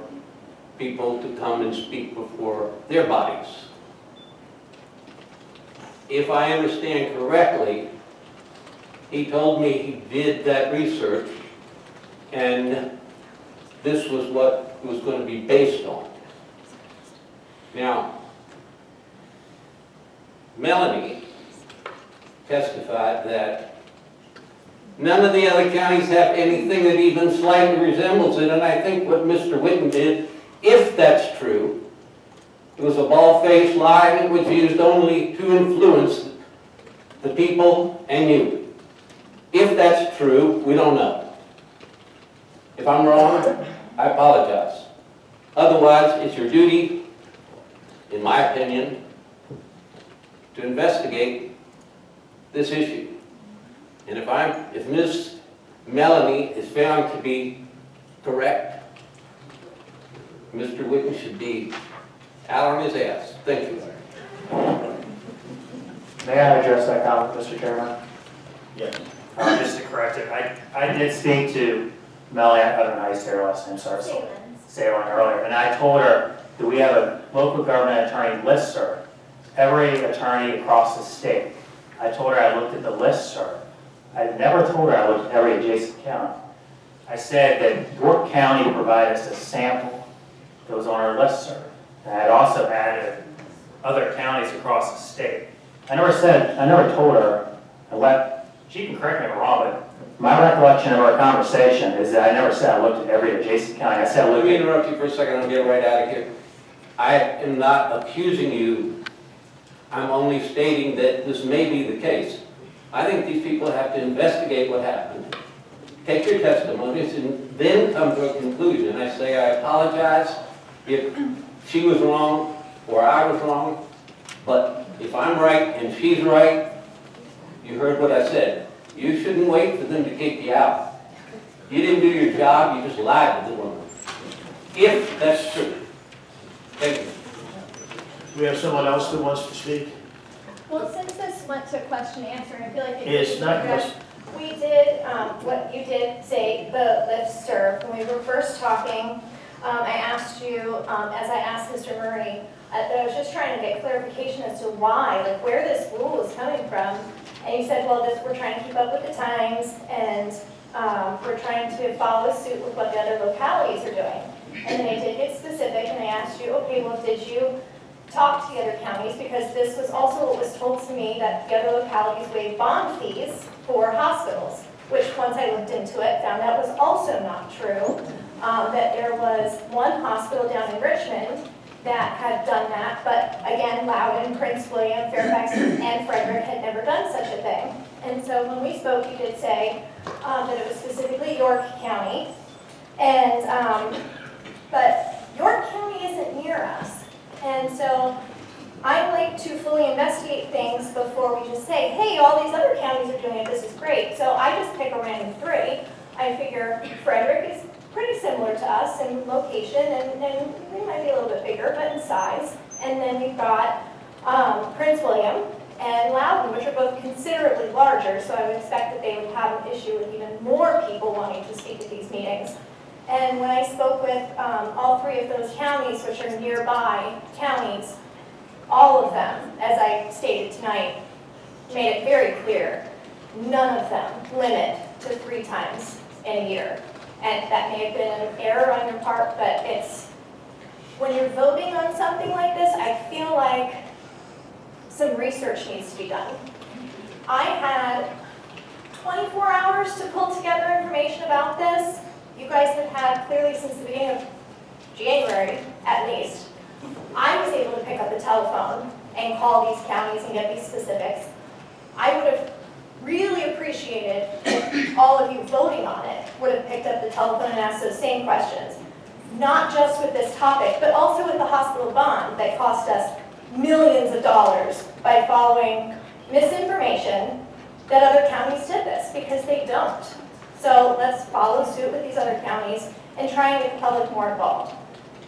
S22: people to come and speak before their bodies. If I understand correctly, he told me he did that research and this was what it was going to be based on. Now, Melanie testified that none of the other counties have anything that even slightly resembles it, and I think what Mr. Whitten did, if that's true, it was a bald-faced lie that was used only to influence the people and you. If that's true, we don't know. If I'm wrong, I apologize. Otherwise, it's your duty, in my opinion, to investigate this issue. And if I'm, if Ms. Melanie is found to be correct, Mr. Whitten should be out on his ass. Thank you.
S2: May I address that comment, Mr. Chairman?
S11: Yes.
S2: Uh, just to correct it, I, I did speak to Melanie, I don't know how you say her last name, sorry. Salem earlier, and I told her that we have a local government attorney listserv, every attorney across the state. I told her I looked at the listserv. I never told her I looked at every adjacent county. I said that York County provided us a sample that was on our listserv. And I had also added other counties across the state. I never said, I never told her, I let, she can correct me if I'm wrong, but my recollection of our conversation is that I never said I looked at every adjacent county. I said I
S22: Let
S2: looked
S22: me
S2: at
S22: interrupt you for a second, I'll get right out of here. I am not accusing you, I'm only stating that this may be the case. I think these people have to investigate what happened, take your testimonies, and then come to a conclusion. I say I apologize if she was wrong or I was wrong, but if I'm right and she's right, you heard what I said. You shouldn't wait for them to kick you out. You didn't do your job, you just lied to the woman. If that's true. Thank you.
S1: Do we have someone else that wants to speak?
S9: Well, since this went to question answering, I feel like it
S1: It's not
S9: be addressed. We did, um, what you did say, the listserv, when we were first talking, um, I asked you, um, as I asked Mr. Murray, uh, that I was just trying to get clarification as to why, like where this rule is coming from. And he said, well, this, we're trying to keep up with the times and, um, we're trying to follow suit with what the other localities are doing. And then I did get specific and I asked you, okay, well, did you talk to the other counties? Because this was also what was told to me, that the other localities waive bond fees for hospitals, which once I looked into it, found that was also not true. Um, that there was one hospital down in Richmond that had done that, but again, Loudoun, Prince William, Fairfax, and Frederick had never done such a thing. And so when we spoke, you did say um, that it was specifically York County. And, um, but York County isn't near us. And so I like to fully investigate things before we just say, hey, all these other counties are doing it, this is great. So I just pick a random three. I figure Frederick is pretty similar to us in location, and, and they might be a little bit bigger, but in size. And then we've got um, Prince William and Loudoun, which are both considerably larger, so I would expect that they would have an issue with even more people wanting to speak at these meetings. And when I spoke with um, all three of those counties, which are nearby counties, all of them, as I stated tonight, made it very clear, none of them limit to three times in a year. And that may have been an error on your part, but it's, when you're voting on something like this, I feel like some research needs to be done. I had 24 hours to pull together information about this. You guys have had clearly since the beginning of January, at least. I was able to pick up the telephone and call these counties and get these specifics. I would have really appreciated if all of you voting on it would have picked up the telephone and asked those same questions. not just with this topic, but also with the hospital bond that cost us millions of dollars by following misinformation that other counties did this, because they don't. So let's follow suit with these other counties and try and get the public more involved.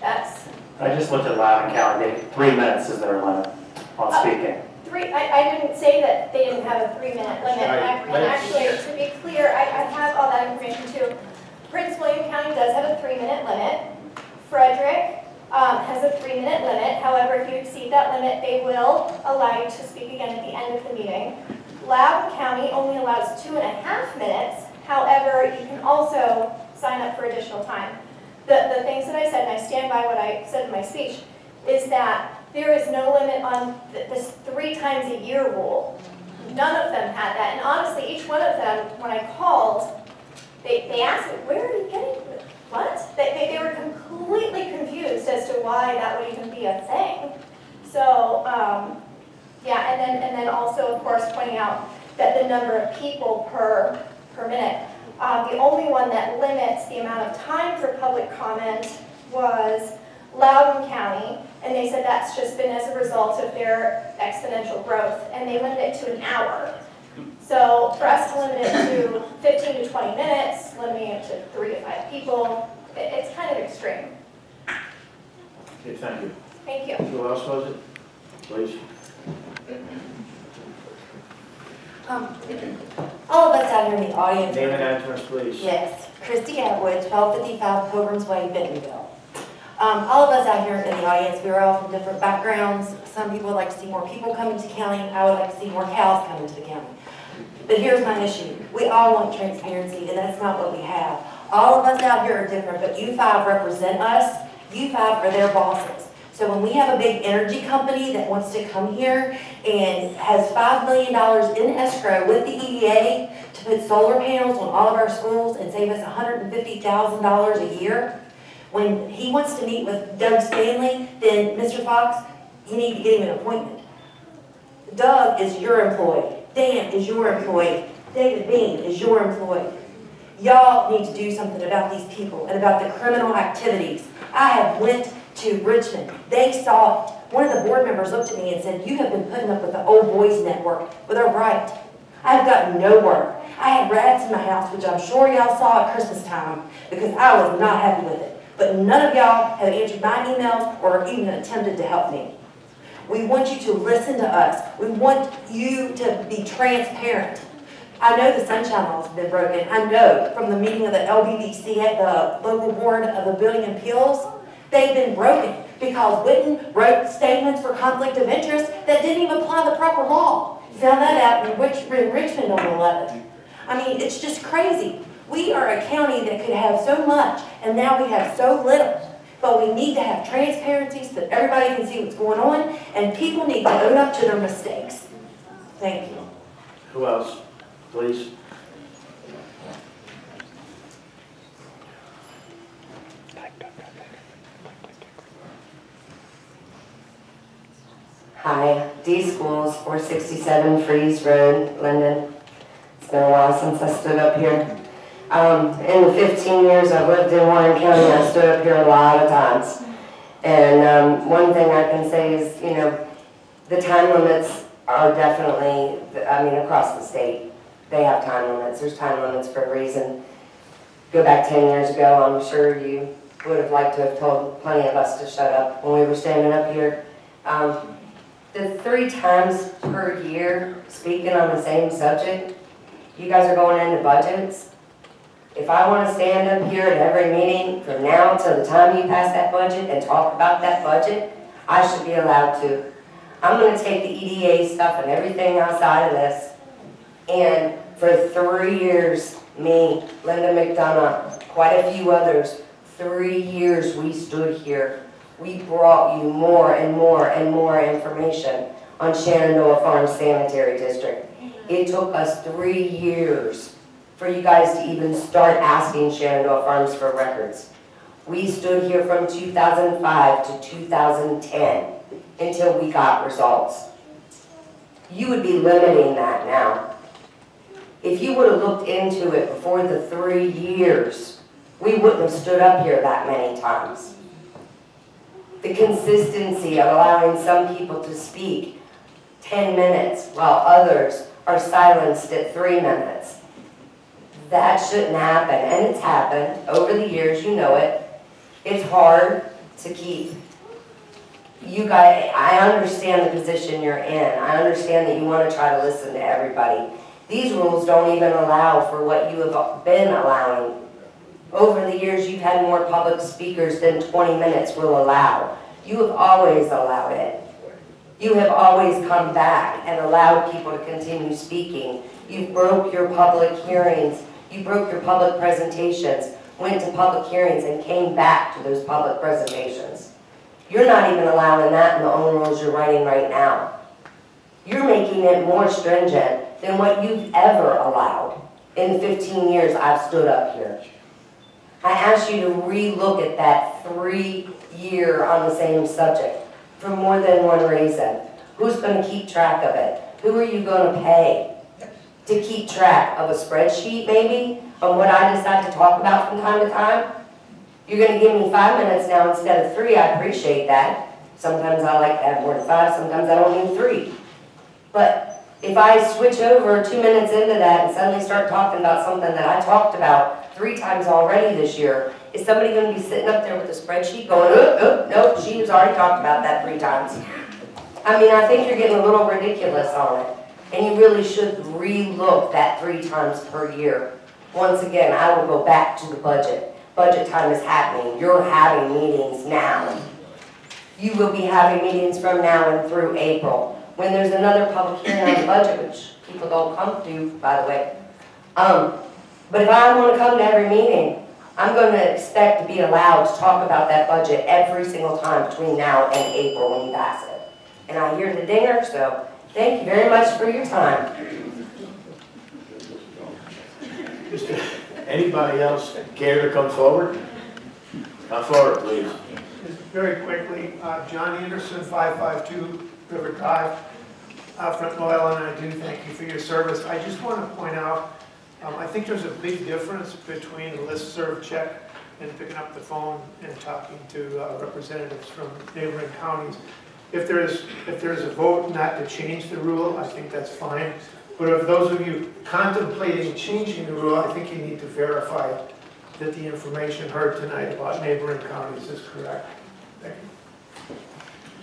S9: That's
S2: I just looked at Loudoun County, three minutes is their limit on uh, speaking.
S9: Three, I, I didn't say that they didn't have a three-minute limit. I- And actually, to be clear, I, I have all that information too. Prince William County does have a three-minute limit. Frederick, um, has a three-minute limit. However, if you exceed that limit, they will allow you to speak again at the end of the meeting. Loudoun County only allows two and a half minutes. However, you can also sign up for additional time. The, the things that I said, and I stand by what I said in my speech, is that there is no limit on th- this three times a year rule. None of them had that, and honestly, each one of them, when I called, they, they asked me, where are you getting, what? They, they, they were completely confused as to why that would even be a thing. So, um, yeah, and then, and then also, of course, pointing out that the number of people per, per minute. Uh, the only one that limits the amount of time for public comment was Loudoun County, and they said that's just been as a result of their exponential growth, and they limit it to an hour. So for us to limit it to 15 to 20 minutes, limiting it to three to five people, it, it's kind of extreme.
S1: Okay, thank you.
S9: Thank you.
S1: Who else was it? Please.
S23: Um, All of us out here in the audience.
S1: Name and address, please.
S23: Yes, Christy Atwood, 1255 Pilgrims Way, Bentonville. Um, All of us out here in the audience, we're all from different backgrounds. Some people would like to see more people coming to county. I would like to see more cows coming to the county. But here's my issue. We all want transparency, and that's not what we have. All of us out here are different, but you five represent us. You five are their bosses. So when we have a big energy company that wants to come here and has $5 million in escrow with the EDA to put solar panels on all of our schools and save us $150,000 a year, when he wants to meet with Doug Stanley, then Mr. Fox, you need to get him an appointment. Doug is your employee. Dan is your employee. David Bean is your employee. Y'all need to do something about these people and about the criminal activities. I have went to Richmond. They saw. One of the board members looked at me and said, you have been putting up with the old boys network. Well, they're right. I have gotten nowhere. I had rats in my house, which I'm sure y'all saw at Christmas time, because I was not happy with it. But none of y'all have answered my emails or even attempted to help me. We want you to listen to us. We want you to be transparent. I know the sunshine laws have been broken. I know from the meeting of the LBDC at the local board of the building appeals, they've been broken because Whitten wrote statements for conflict of interest that didn't even apply the proper law. Found that out in, Rich, in Richmond on the 11th. I mean, it's just crazy. We are a county that could have so much, and now we have so little. But we need to have transparency so that everybody can see what's going on, and people need to own up to their mistakes. Thank you.
S1: Who else? Please.
S24: Hi, D Schools, 467 Freeze Road, Linden. It's been a while since I stood up here. Um, in the 15 years I've lived in Warren County, I stood up here a lot of times. And um, one thing I can say is, you know, the time limits are definitely, I mean, across the state, they have time limits. There's time limits for a reason. Go back 10 years ago, I'm sure you would have liked to have told plenty of us to shut up when we were standing up here. Um, the three times per year speaking on the same subject, you guys are going into budgets. If I want to stand up here at every meeting from now till the time you pass that budget and talk about that budget, I should be allowed to. I'm going to take the EDA stuff and everything outside of this. And for three years, me, Linda McDonough, quite a few others, three years we stood here we brought you more and more and more information on Shenandoah Farm Sanitary District. It took us three years for you guys to even start asking Shenandoah Farms for records. We stood here from 2005 to 2010 until we got results. You would be limiting that now. If you would have looked into it before the three years we wouldn't have stood up here that many times. The consistency of allowing some people to speak 10 minutes while others are silenced at three minutes. That shouldn't happen, and it's happened over the years, you know it. It's hard to keep, you guys, I understand the position you're in. I understand that you want to try to listen to everybody. These rules don't even allow for what you have been allowing. Over the years, you've had more public speakers than 20 minutes will allow. You have always allowed it. You have always come back and allowed people to continue speaking. You broke your public hearings, you broke your public presentations, went to public hearings and came back to those public presentations. You're not even allowing that in the own rules you're writing right now. You're making it more stringent than what you've ever allowed in the 15 years I've stood up here. I ask you to relook at that three-year on the same subject for more than one reason. Who's going to keep track of it? Who are you going to pay to keep track of a spreadsheet, maybe, on what I decide to talk about from time to time? You're going to give me five minutes now instead of three. I appreciate that. Sometimes I like to have more than five. Sometimes I don't need three. But if I switch over two minutes into that and suddenly start talking about something that I talked about three times already this year, is somebody going to be sitting up there with a spreadsheet going, oh, oh, nope, already talked about that three times? I mean, I think you're getting a little ridiculous on it. And you really should relook that three times per year. Once again, I will go back to the budget. Budget time is happening. You're having meetings now. You will be having meetings from now and through April. When there's another public hearing on the budget, which people don't come to, by the way. Um, but if I want to come to every meeting, I'm going to expect to be allowed to talk about that budget every single time between now and April when you pass it. And I hear the dinger, so thank you very much for your time.
S1: Anybody else care to come forward? Come forward, please.
S25: Just very quickly, uh, John Anderson, 552 River Drive, uh, from Loyal, and I do thank you for your service. I just want to point out, um, I think there's a big difference between a listserv check and picking up the phone and talking to uh, representatives from neighboring counties. If there is, if there is a vote not to change the rule, I think that's fine. But if those of you contemplating changing the rule, I think you need to verify that the information heard tonight about neighboring counties is correct. Thank you.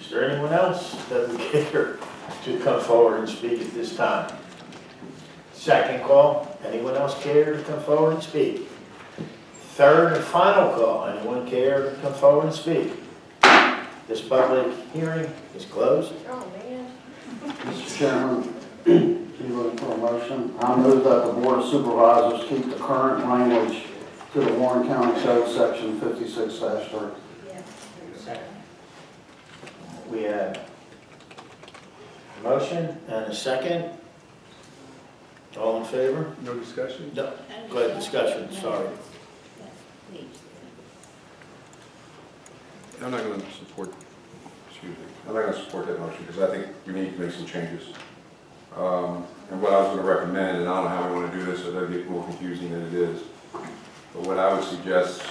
S1: Is there anyone else that would care to come forward and speak at this time? Second call, anyone else care to come forward and speak? Third and final call, anyone care to come forward and speak? This public hearing is closed.
S20: Oh, man.
S4: Mr. Chairman, you looking for a motion? I move that the Board of Supervisors keep the current language to the Warren County Code Section fifty-six three.
S1: We have a motion and a second. All in favor?
S19: No discussion?
S1: No, go ahead, discussion, sorry.
S3: I'm not going to support, excuse me, I'm not going to support that motion because I think we need to make some changes. Um, And what I was going to recommend, and I don't know how I want to do this, so that'll get more confusing than it is. But what I would suggest,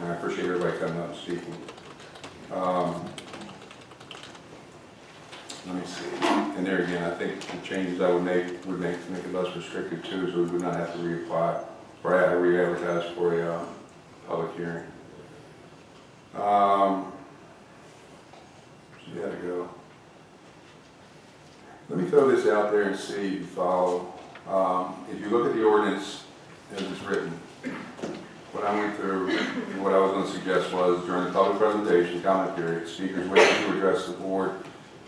S3: and I appreciate everybody coming up and speaking. um, Let me see, and there again, I think the changes I would make would make, make it less restrictive too, so we would not have to reapply, or re-advertise for a uh, public hearing. Um, gotta go. Let me throw this out there and see if you follow. Um, if you look at the ordinance as it's written, what I went through, and what I was gonna suggest was during the public presentation, comment period, speakers wishing to address the board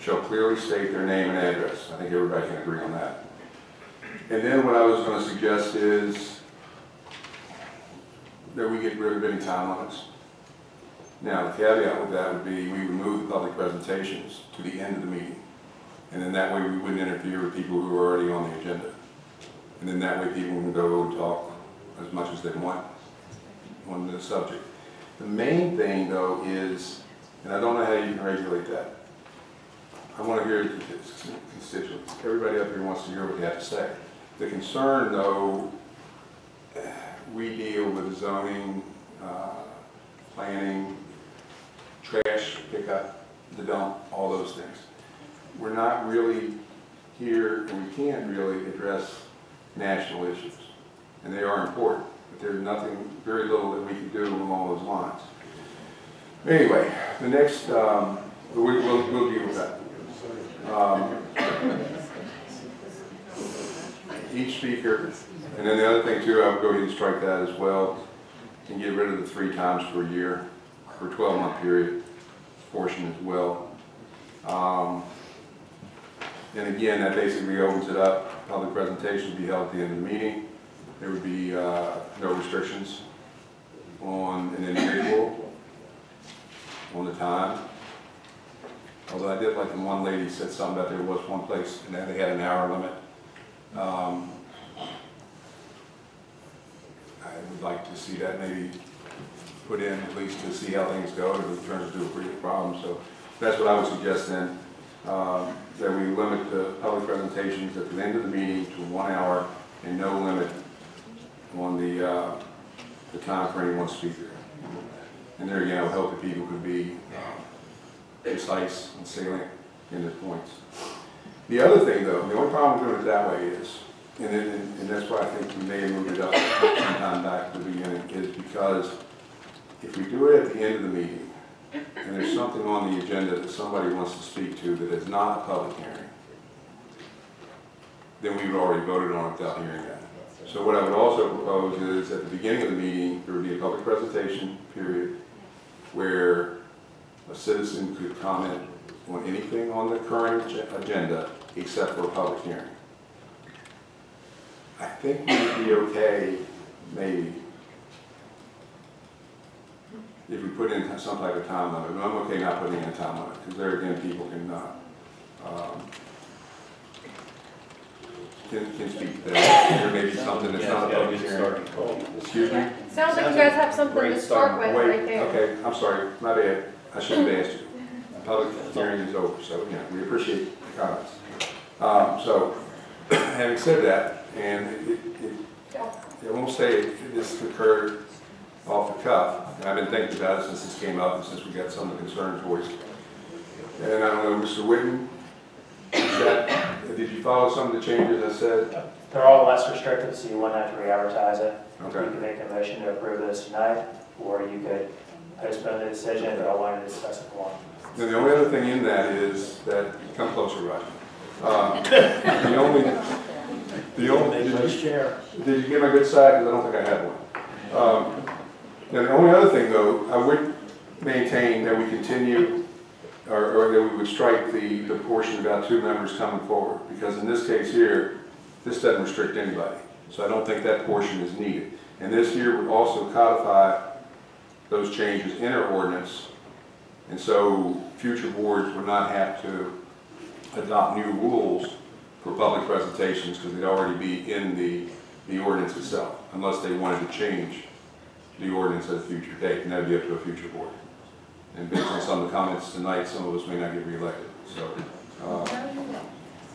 S3: shall clearly state their name and address. I think everybody can agree on that. And then what I was gonna suggest is that we get rid of any time limits. Now, the caveat with that would be we would move the public presentations to the end of the meeting. And then that way we wouldn't interfere with people who are already on the agenda. And then that way people can go and talk as much as they want on the subject. The main thing though is, and I don't know how you can regulate that. I want to hear the constituents. Everybody up here wants to hear what they have to say. The concern though we deal with zoning, uh, planning, trash pickup, the dump, all those things. We're not really here, and we can't really address national issues. And they are important, but there's nothing, very little that we can do along those lines. Anyway, the next, um, we, we'll, we'll deal with that. Um, Each speaker, and then the other thing too, I'll go ahead and strike that as well, and get rid of the three times per year, for twelve month period portion as well. Um, and again, that basically opens it up, public presentation will be held at the end of the meeting. There would be, uh, no restrictions on an individual, on the time. Although I did like the one lady said something about there was one place, and then they had an hour limit. Um, I would like to see that maybe put in at least to see how things go, if it turns into a bigger problem. So that's what I would suggest then, um, that we limit the public presentations at the end of the meeting to one hour and no limit on the, uh, the time for any one speaker. And there again, I would hope that people could be um, concise and salient in their points. The other thing though, the only problem with doing it that way is, and, then- and, and that's why I think we may have moved it up sometime back to the beginning, is because if we do it at the end of the meeting, and there's something on the agenda that somebody wants to speak to that is not a public hearing, then we've already voted on it without hearing that. So what I would also propose is at the beginning of the meeting, there would be a public presentation period where a citizen could comment on anything on the current agenda except for a public hearing. I think we would be okay, maybe, if we put in some type of time limit. But I'm okay not putting in a time limit, because there again, people can, uh, um, can, can speak to that. There may be something that's not a public hearing. Excuse me?
S20: Sounds like you guys have something to start with
S3: Wait,
S20: right there.
S3: okay, I'm sorry, my bad, I shouldn't have asked you. Public hearing is over, so, yeah, we appreciate the comments. Um, so, having said that, and it, it, I won't say this occurred off the cuff, and I've been thinking about it since this came up and since we got some of the concerns voiced. And I don't know, Mr. Whitten, is that, did you follow some of the changes I said?
S2: They're all less restrictive, so you wouldn't have to re-advertise it.
S3: Okay.
S2: You could make a motion to approve this tonight, or you could postpone the decision, but I wanted to discuss it more.
S3: Then the only other thing in that is that, come closer, Roger. Um, The only, the only, did you, did you get my good side? Because I don't think I had one. Um, Now, the only other thing, though, I would maintain that we continue, or, or that we would strike the, the portion about two members coming forward, because in this case here, this doesn't restrict anybody. So I don't think that portion is needed. And this here would also codify those changes in our ordinance, and so future boards would not have to adopt new rules for public presentations, because they'd already be in the, the ordinance itself, unless they wanted to change the ordinance at a future date, and that'd be up to a future board. And based on some of the comments tonight, some of us may not get reelected, so, uh,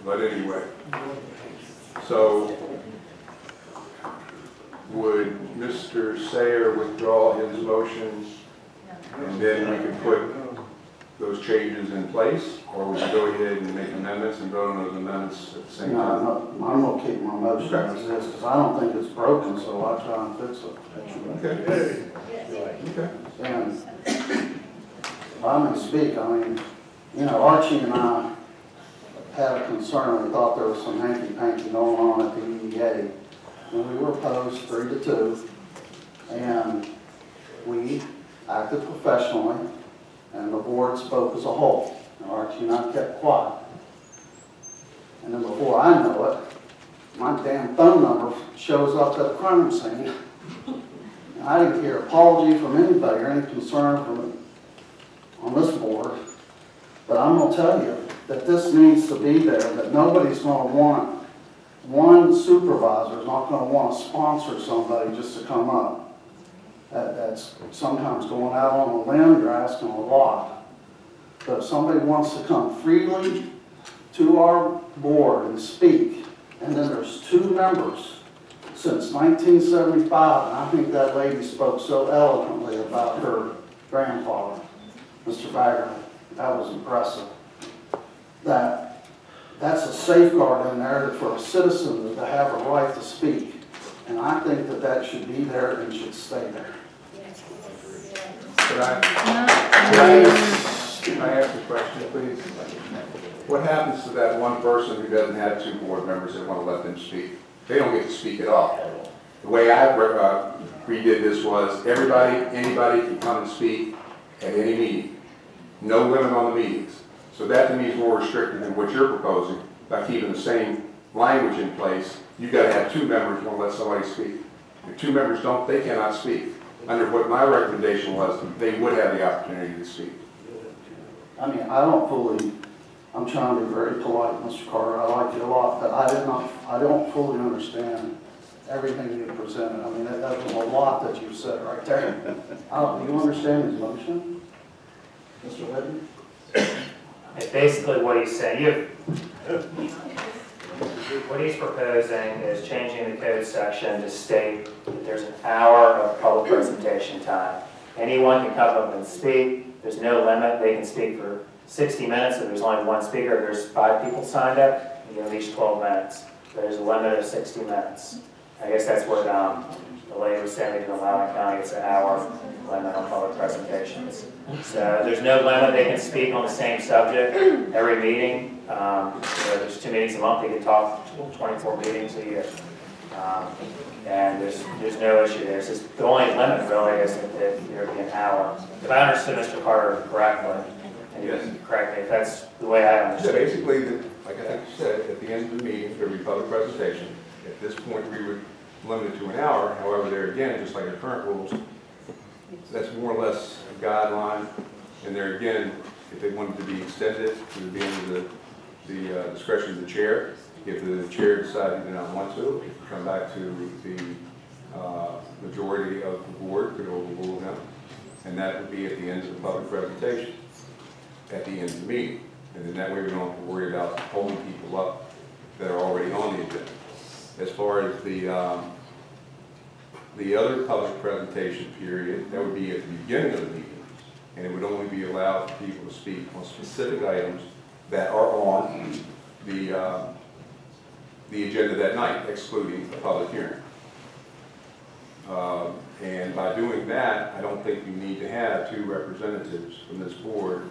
S3: but anyway. So, would Mr. Sayre withdraw his motion, and then we can put those changes in place, or would you go ahead and make amendments and vote on those amendments at the same
S4: No,
S3: time?
S4: no, I'm gonna keep my motion as is, because I don't think it's broken, so I'll try and fix it.
S3: Okay. Okay.
S4: And if I may speak, I mean, you know, Archie and I had a concern, we thought there was some hanky-panky going on at the EDA. And we were opposed three to two, and we acted professionally, and the board spoke as a whole. And Archie and I kept quiet. And then before I know it, my damn phone number shows up at the crime scene. I didn't hear apology from anybody or any concern from, on this board. But I'm gonna tell you that this needs to be there, that nobody's gonna want, one supervisor is not gonna wanna sponsor somebody just to come up. That, that's sometimes going out on a limb, you're asking a lot. But if somebody wants to come freely to our board and speak, and then there's two members since 1975, and I think that lady spoke so eloquently about her grandfather, Mr. Bagger. That was impressive. That, that's a safeguard in there for a citizen to have a right to speak. And I think that that should be there and should stay there.
S3: Could I, could I ask- can I ask a question, please? What happens to that one person who doesn't have two board members that want to let them speak? They don't get to speak at all. The way I uh, redid this was, everybody, anybody can come and speak at any meeting. No women on the meetings. So that to me is more restrictive than what you're proposing, by keeping the same language in place. You've gotta have two members want to let somebody speak. If two members don't, they cannot speak. Under what my recommendation was, they would have the opportunity to speak.
S4: I mean, I don't fully, I'm trying to be very polite, Mr. Carter, I like you a lot, but I did not, I don't fully understand everything you presented. I mean, that, that was a lot that you said right there. Uh, do you understand his motion? Mr. Whitten?
S2: And basically what he's saying, you, what he's proposing is changing the code section to state that there's an hour of public presentation time. Anyone can come up and speak, there's no limit, they can speak for 60 minutes, if there's only one speaker, there's five people signed up, you can reach 12 minutes. There's a limit of 60 minutes. I guess that's what, um, the lady was saying, in Loudoun County, it's an hour limit on public presentations. So there's no limit, they can speak on the same subject every meeting. Um, you know, there's two meetings a month, they can talk 24 meetings a year. Um, And there's, there's no issue there. It's just, the only limit really is that there be an hour. If I understood Mr. Carter correctly, and you can correct me if that's the way I
S3: So
S2: understood it.
S3: basically, the- like I said, at the end of the meeting, there would be public presentation. At this point, we would limit it to an hour. However, there again, just like the current rules, that's more or less a guideline. And there again, if they wanted to be extended, it would be under the, the uh, discretion of the chair. If the chair decided they did not want to, come back to the uh, majority of the board, could overrule them. And that would be at the end of the public presentation, at the end of the meeting. And then that way we don't have to worry about holding people up that are already on the agenda. As far as the, um, the other public presentation period, that would be at the beginning of the meeting. And it would only be allowed for people to speak on specific items that are on the, uh, the agenda that night, excluding the public hearing. Um, And by doing that, I don't think you need to have two representatives from this board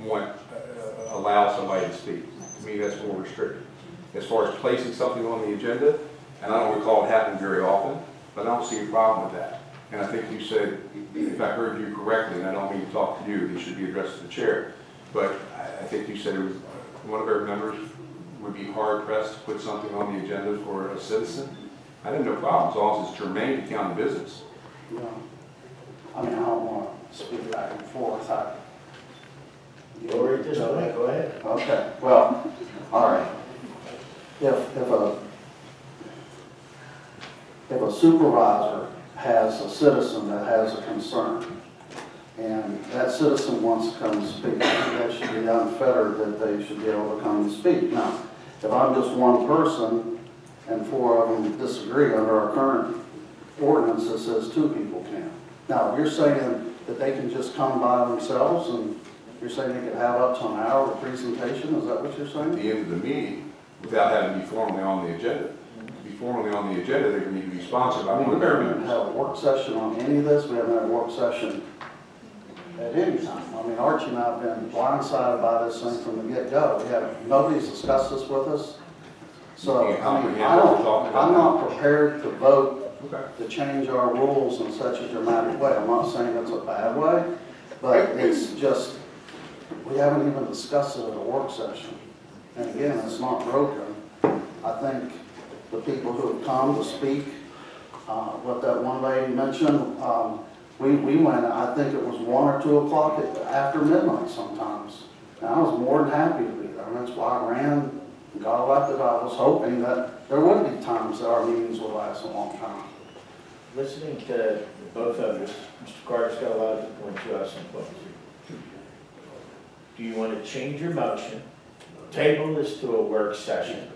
S3: want, uh, allow somebody to speak. To me, that's more restricted. As far as placing something on the agenda, and I don't recall it happening very often, but I don't see a problem with that. And I think you said, if I heard you correctly, and I don't mean to talk to you, these should be addressed to the chair, but I I think you said it was, uh, one of our members would be hard pressed to put something on the agenda for a citizen. I have no problem, as long as it's germane to county business.
S4: You know, I mean, I don't want to speak back and forth. I-
S1: Go right this way, go ahead.
S4: Okay, well, all right. If, if a, if a supervisor has a citizen that has a concern, and that citizen wants to come and speak, that should be unfettered, that they should be able to come and speak. Now, if I'm just one person and four of them disagree under our current ordinance that says two people can. Now, if you're saying that they can just come by themselves and you're saying they could have up to an hour of presentation, is that what you're saying?
S3: At the end of the meeting, without having to be formally on the agenda. Be formally on the agenda, they would need to be sponsored by
S4: I mean,
S3: one
S4: we
S3: of our
S4: haven't
S3: members.
S4: had a work session on any of this, we haven't had a work session at any time. I mean, Archie and I have been blindsided by this thing from the get-go. We have, nobody's discussed this with us. So,
S3: can't
S4: I mean,
S3: comprehend
S4: I
S3: what we're
S4: don't,
S3: talking about
S4: I'm not prepared to vote
S3: Okay.
S4: to change our rules in such a dramatic way. I'm not saying it's a bad way, but it's just, we haven't even discussed it at a work session. And again, it's not broken. I think the people who have come to speak, uh, what that one lady mentioned, um, we, we went, I think it was one or two o'clock at- after midnight sometimes. And I was more than happy to be there. And that's why I ran and got elected. I was hoping that there would be times that our meetings would last a long time.
S1: Listening to both of us, Mr. Carter's got a lot to point to in place. Do you want to change your motion, table this to a work session,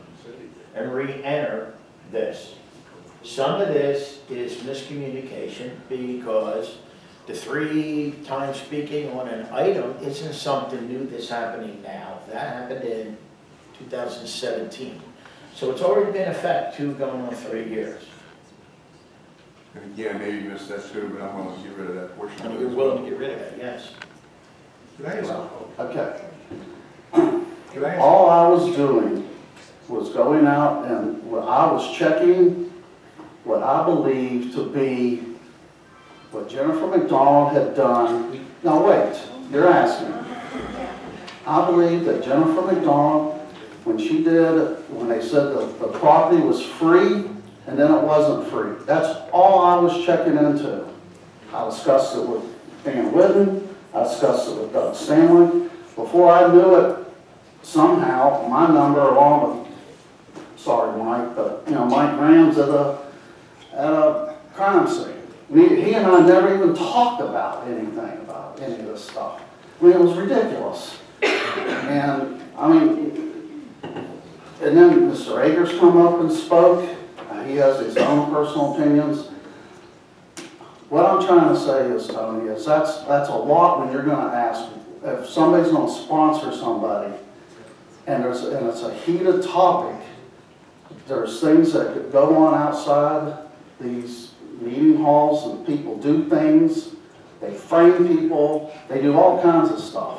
S1: and re-enter this Some of this is miscommunication because the three times speaking on an item isn't something new that's happening now. That happened in 2017. So it's already been in effect two going on three years.
S3: And again, maybe you missed that too, but I'm willing to get rid of that portion.
S1: And
S3: of it
S1: you're willing
S3: well.
S1: to get rid of it, yes.
S12: Could I ask,
S4: Okay.
S12: could I ask,
S4: All I was doing was going out and what I was checking what I believed to be what Jennifer McDonald had done. Now, wait, you're asking. I believe that Jennifer McDonald, when she did, when they said the, the property was free and then it wasn't free, that's all I was checking into. I discussed it with Dan Whitten, I discussed it with Doug Stanley. Before I knew it, somehow, my number along with, sorry, Mike, but, you know, Mike Graham's at a, at a crime scene. He and I never even talked about anything about any of this stuff. I mean, it was ridiculous. And, I mean, and then Mr. Akers come up and spoke. Uh, He has his own personal opinions. What I'm trying to say is, Tony, is that's, that's a lot when you're gonna ask, if somebody's gonna sponsor somebody, and there's, and it's a heated topic, there's things that could go on outside these meeting halls, and people do things, they frame people, they do all kinds of stuff.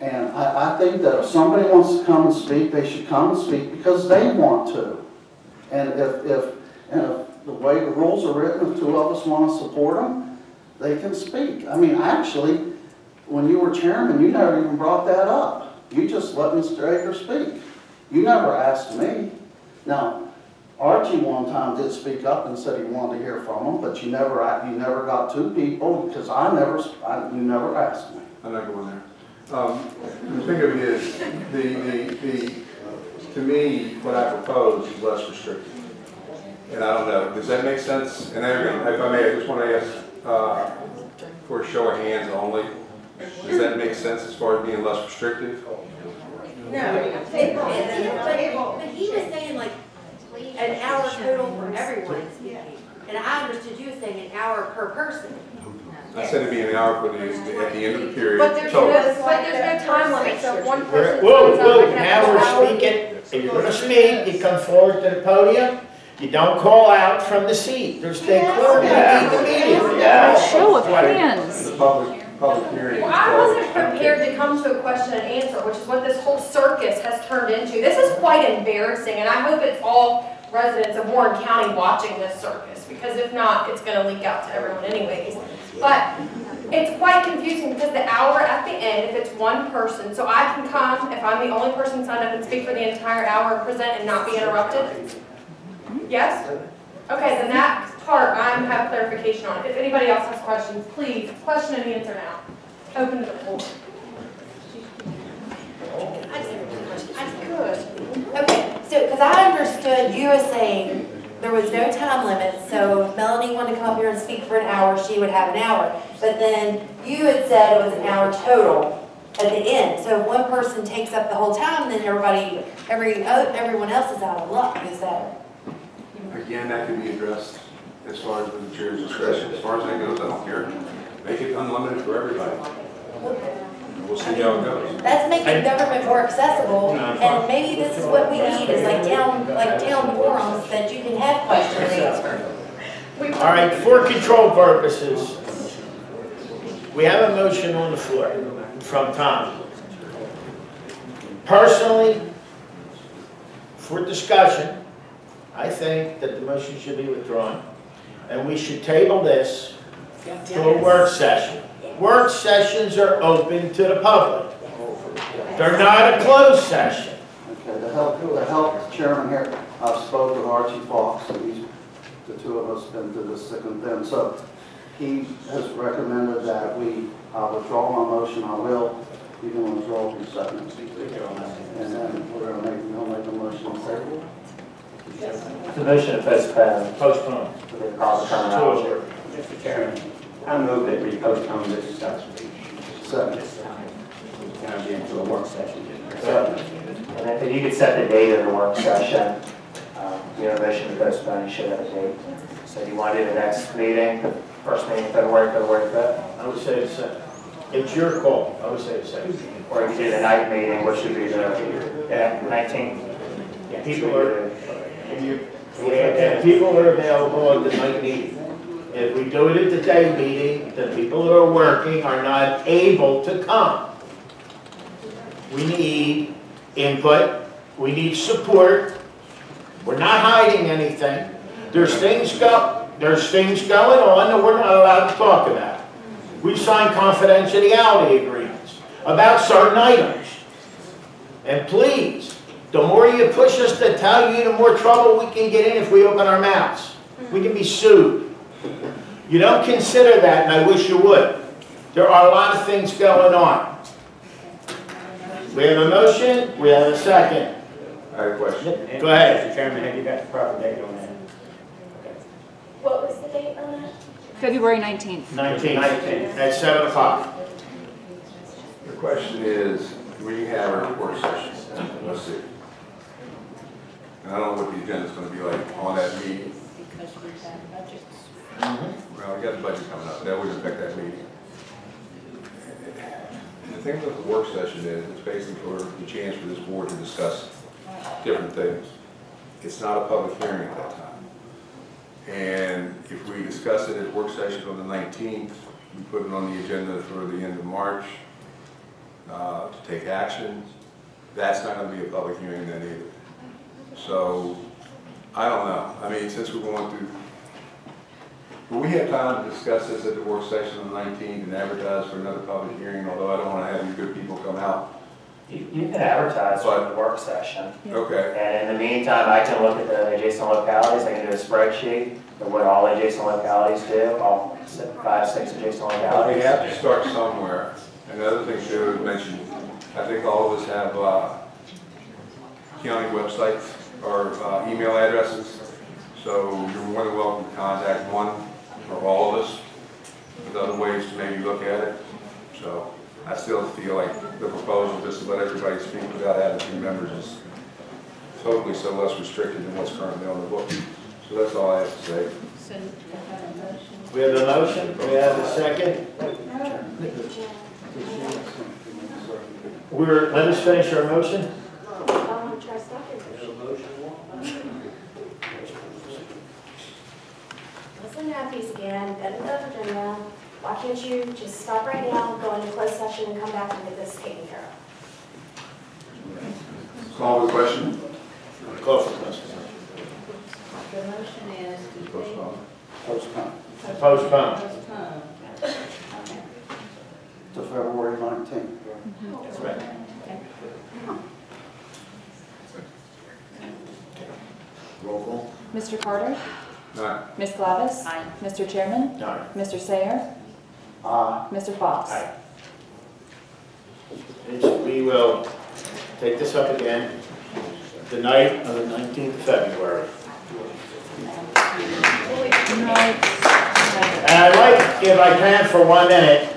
S4: And I, I think that if somebody wants to come and speak, they should come and speak because they want to. And if, if, and if the way the rules are written, if two of us want to support them, they can speak. I mean, actually, when you were chairman, you never even brought that up. You just let Mr. Akers speak. You never asked me. Now, Archie one time did speak up and said he wanted to hear from him, but you never, you never got two people, because I never, I, you never asked me.
S3: I'm not going there. Um, The thing of it is, the, the, the, to me, what I propose is less restrictive. And I don't know, does that make sense? And again, if I may, I just want to ask, uh, for a show of hands only, does that make sense as far as being less restrictive?
S23: But but he was saying like an hour total for everyone speaking. And I understood you saying an hour per person.
S3: I said it'd be an hour for the, at the end of the period.
S20: But there's no,
S3: total.
S20: but there's no time limit, so if one
S1: We're-
S20: person.
S1: Whoa,
S20: signs up,
S1: whoa,
S20: they can have
S1: now
S20: two
S1: we're speaking, if you're gonna speak, you come forward to the podium, you don't call out from the seat, there's stay clear, you lead the meeting.
S5: A show of hands.
S3: The public, public hearing.
S20: Well, I wasn't prepared to come to a question and answer, which is what this whole circus has turned into. This is quite embarrassing, and I hope it's all residents of Warren County watching this circus, because if not, it's gonna leak out to everyone anyways. But it's quite confusing because the hour at the end, if it's one person, so I can come, if I'm the only person signed up and speak for the entire hour and present and not be interrupted? Yes? Okay, then that part, I have clarification on. If anybody else has questions, please, question and answer now. Open to the
S23: could. Okay, so, because I understood you as saying there was no time limit, so if Melanie wanted to come up here and speak for an hour, she would have an hour. But then you had said it was an hour total at the end. So if one person takes up the whole time, then everybody, every, everyone else is out of luck, is that?
S3: Again, that can be addressed as far as the chair's discretion. As far as that goes, I don't care. Make it unlimited for everybody. We'll see how it goes.
S23: That's making government more accessible, and maybe this is what we need, is like town, like town forums that you can have questions answered.
S1: All right, for control purposes, we have a motion on the floor from Tom. Personally, for discussion, I think that the motion should be withdrawn, and we should table this to a work session. Work sessions are open to the public. They're not a closed session.
S4: Okay, to help, to help chairman here, I've spoken with Archie Fox, and he's, the two of us been through this thick and thin. So he has recommended that we, I withdraw my motion, I will, you can withdraw your second. And then we're gonna make, we'll make a motion on table.
S2: The motion to postpone.
S1: Postpone.
S2: For the proper terminology.
S26: Mr. Chairman, I move that we postpone this discussion.
S4: Second.
S26: Can I be into a work session?
S4: Second.
S2: And if you could set the date of the work session, um, you know, mission to postpone, he should have a date. So do you want to do the next meeting, the first meeting in February, February 5th?
S1: I would say the second. It's your call. I would say the second.
S2: Or you could do the night meeting, which should be the, yeah, 19th?
S1: People are, and people are available at the night meeting. If we do it at the day meeting, the people that are working are not able to come. We need input, we need support. We're not hiding anything. There's things go, there's things going on that we're not allowed to talk about. We've signed confidentiality agreements about certain items. And please, the more you push us to tell you, the more trouble we can get in if we open our mouths. Mm-hmm. We can be sued. You don't consider that, and I wish you would. There are a lot of things going on. We have a motion, we have a second.
S3: I have a question.
S1: Go ahead.
S26: Mr. Chairman, have you got the proper date on that? Okay.
S9: What was the date on that?
S5: February 19th.
S1: 19th, at 7 o'clock.
S3: The question is, do we have our work session, let's see. And I don't know what the agenda's gonna be like on that meeting. Well, we got the budget coming up, that would affect that meeting. The thing with the work session is, it's basically for the chance for this board to discuss different things. It's not a public hearing at that time. And if we discuss it at work session on the nineteenth, we put it on the agenda for the end of March, uh, to take action, that's not gonna be a public hearing then either. So, I don't know, I mean, since we're going through, will we have time to discuss this at the work session on the nineteenth and advertise for another public hearing, although I don't wanna have you good people come out?
S2: You you can advertise for the work session.
S3: Okay,
S2: And in the meantime, I can look at the adjacent localities, I can do a spreadsheet of what all adjacent localities do, all five, six adjacent
S3: But we
S2: localities.
S3: have to start somewhere. And the other thing too, mentioned, I think all of us have, uh, county websites or, uh, email addresses. So you're more than welcome to contact one or all of us with other ways to maybe look at it. So I still feel like the proposal, just to let everybody speak without having two members is totally so less restricted than what's currently on the book. So that's all I have to say.
S1: We have a motion, we have a second. We're, let us finish our motion.
S9: Listen to that piece again, edit the agenda. Why can't you just stop right now, go into closed session, and come back and get this taken care of?
S3: Call the question?
S1: Call for the question.
S27: The motion is to take.
S3: Postpone.
S4: Postpone
S1: Postpone.
S27: Postpone.
S4: to February nineteenth.
S1: That's right. Okay. Roll call.
S5: Mr. Carter?
S3: Aye.
S5: Ms. Glavis? Mr. Chairman?
S1: Aye.
S5: Mr. Sayre?
S4: Aye.
S5: Mr. Fox?
S1: Aye. We will take this up again the night of the 19th of February. And I'd like, if I can, for one minute,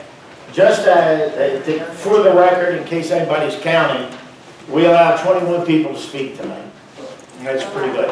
S1: just uh, uh, to- for the record, in case anybody's counting, we allow 21 people to speak tonight. That's pretty good.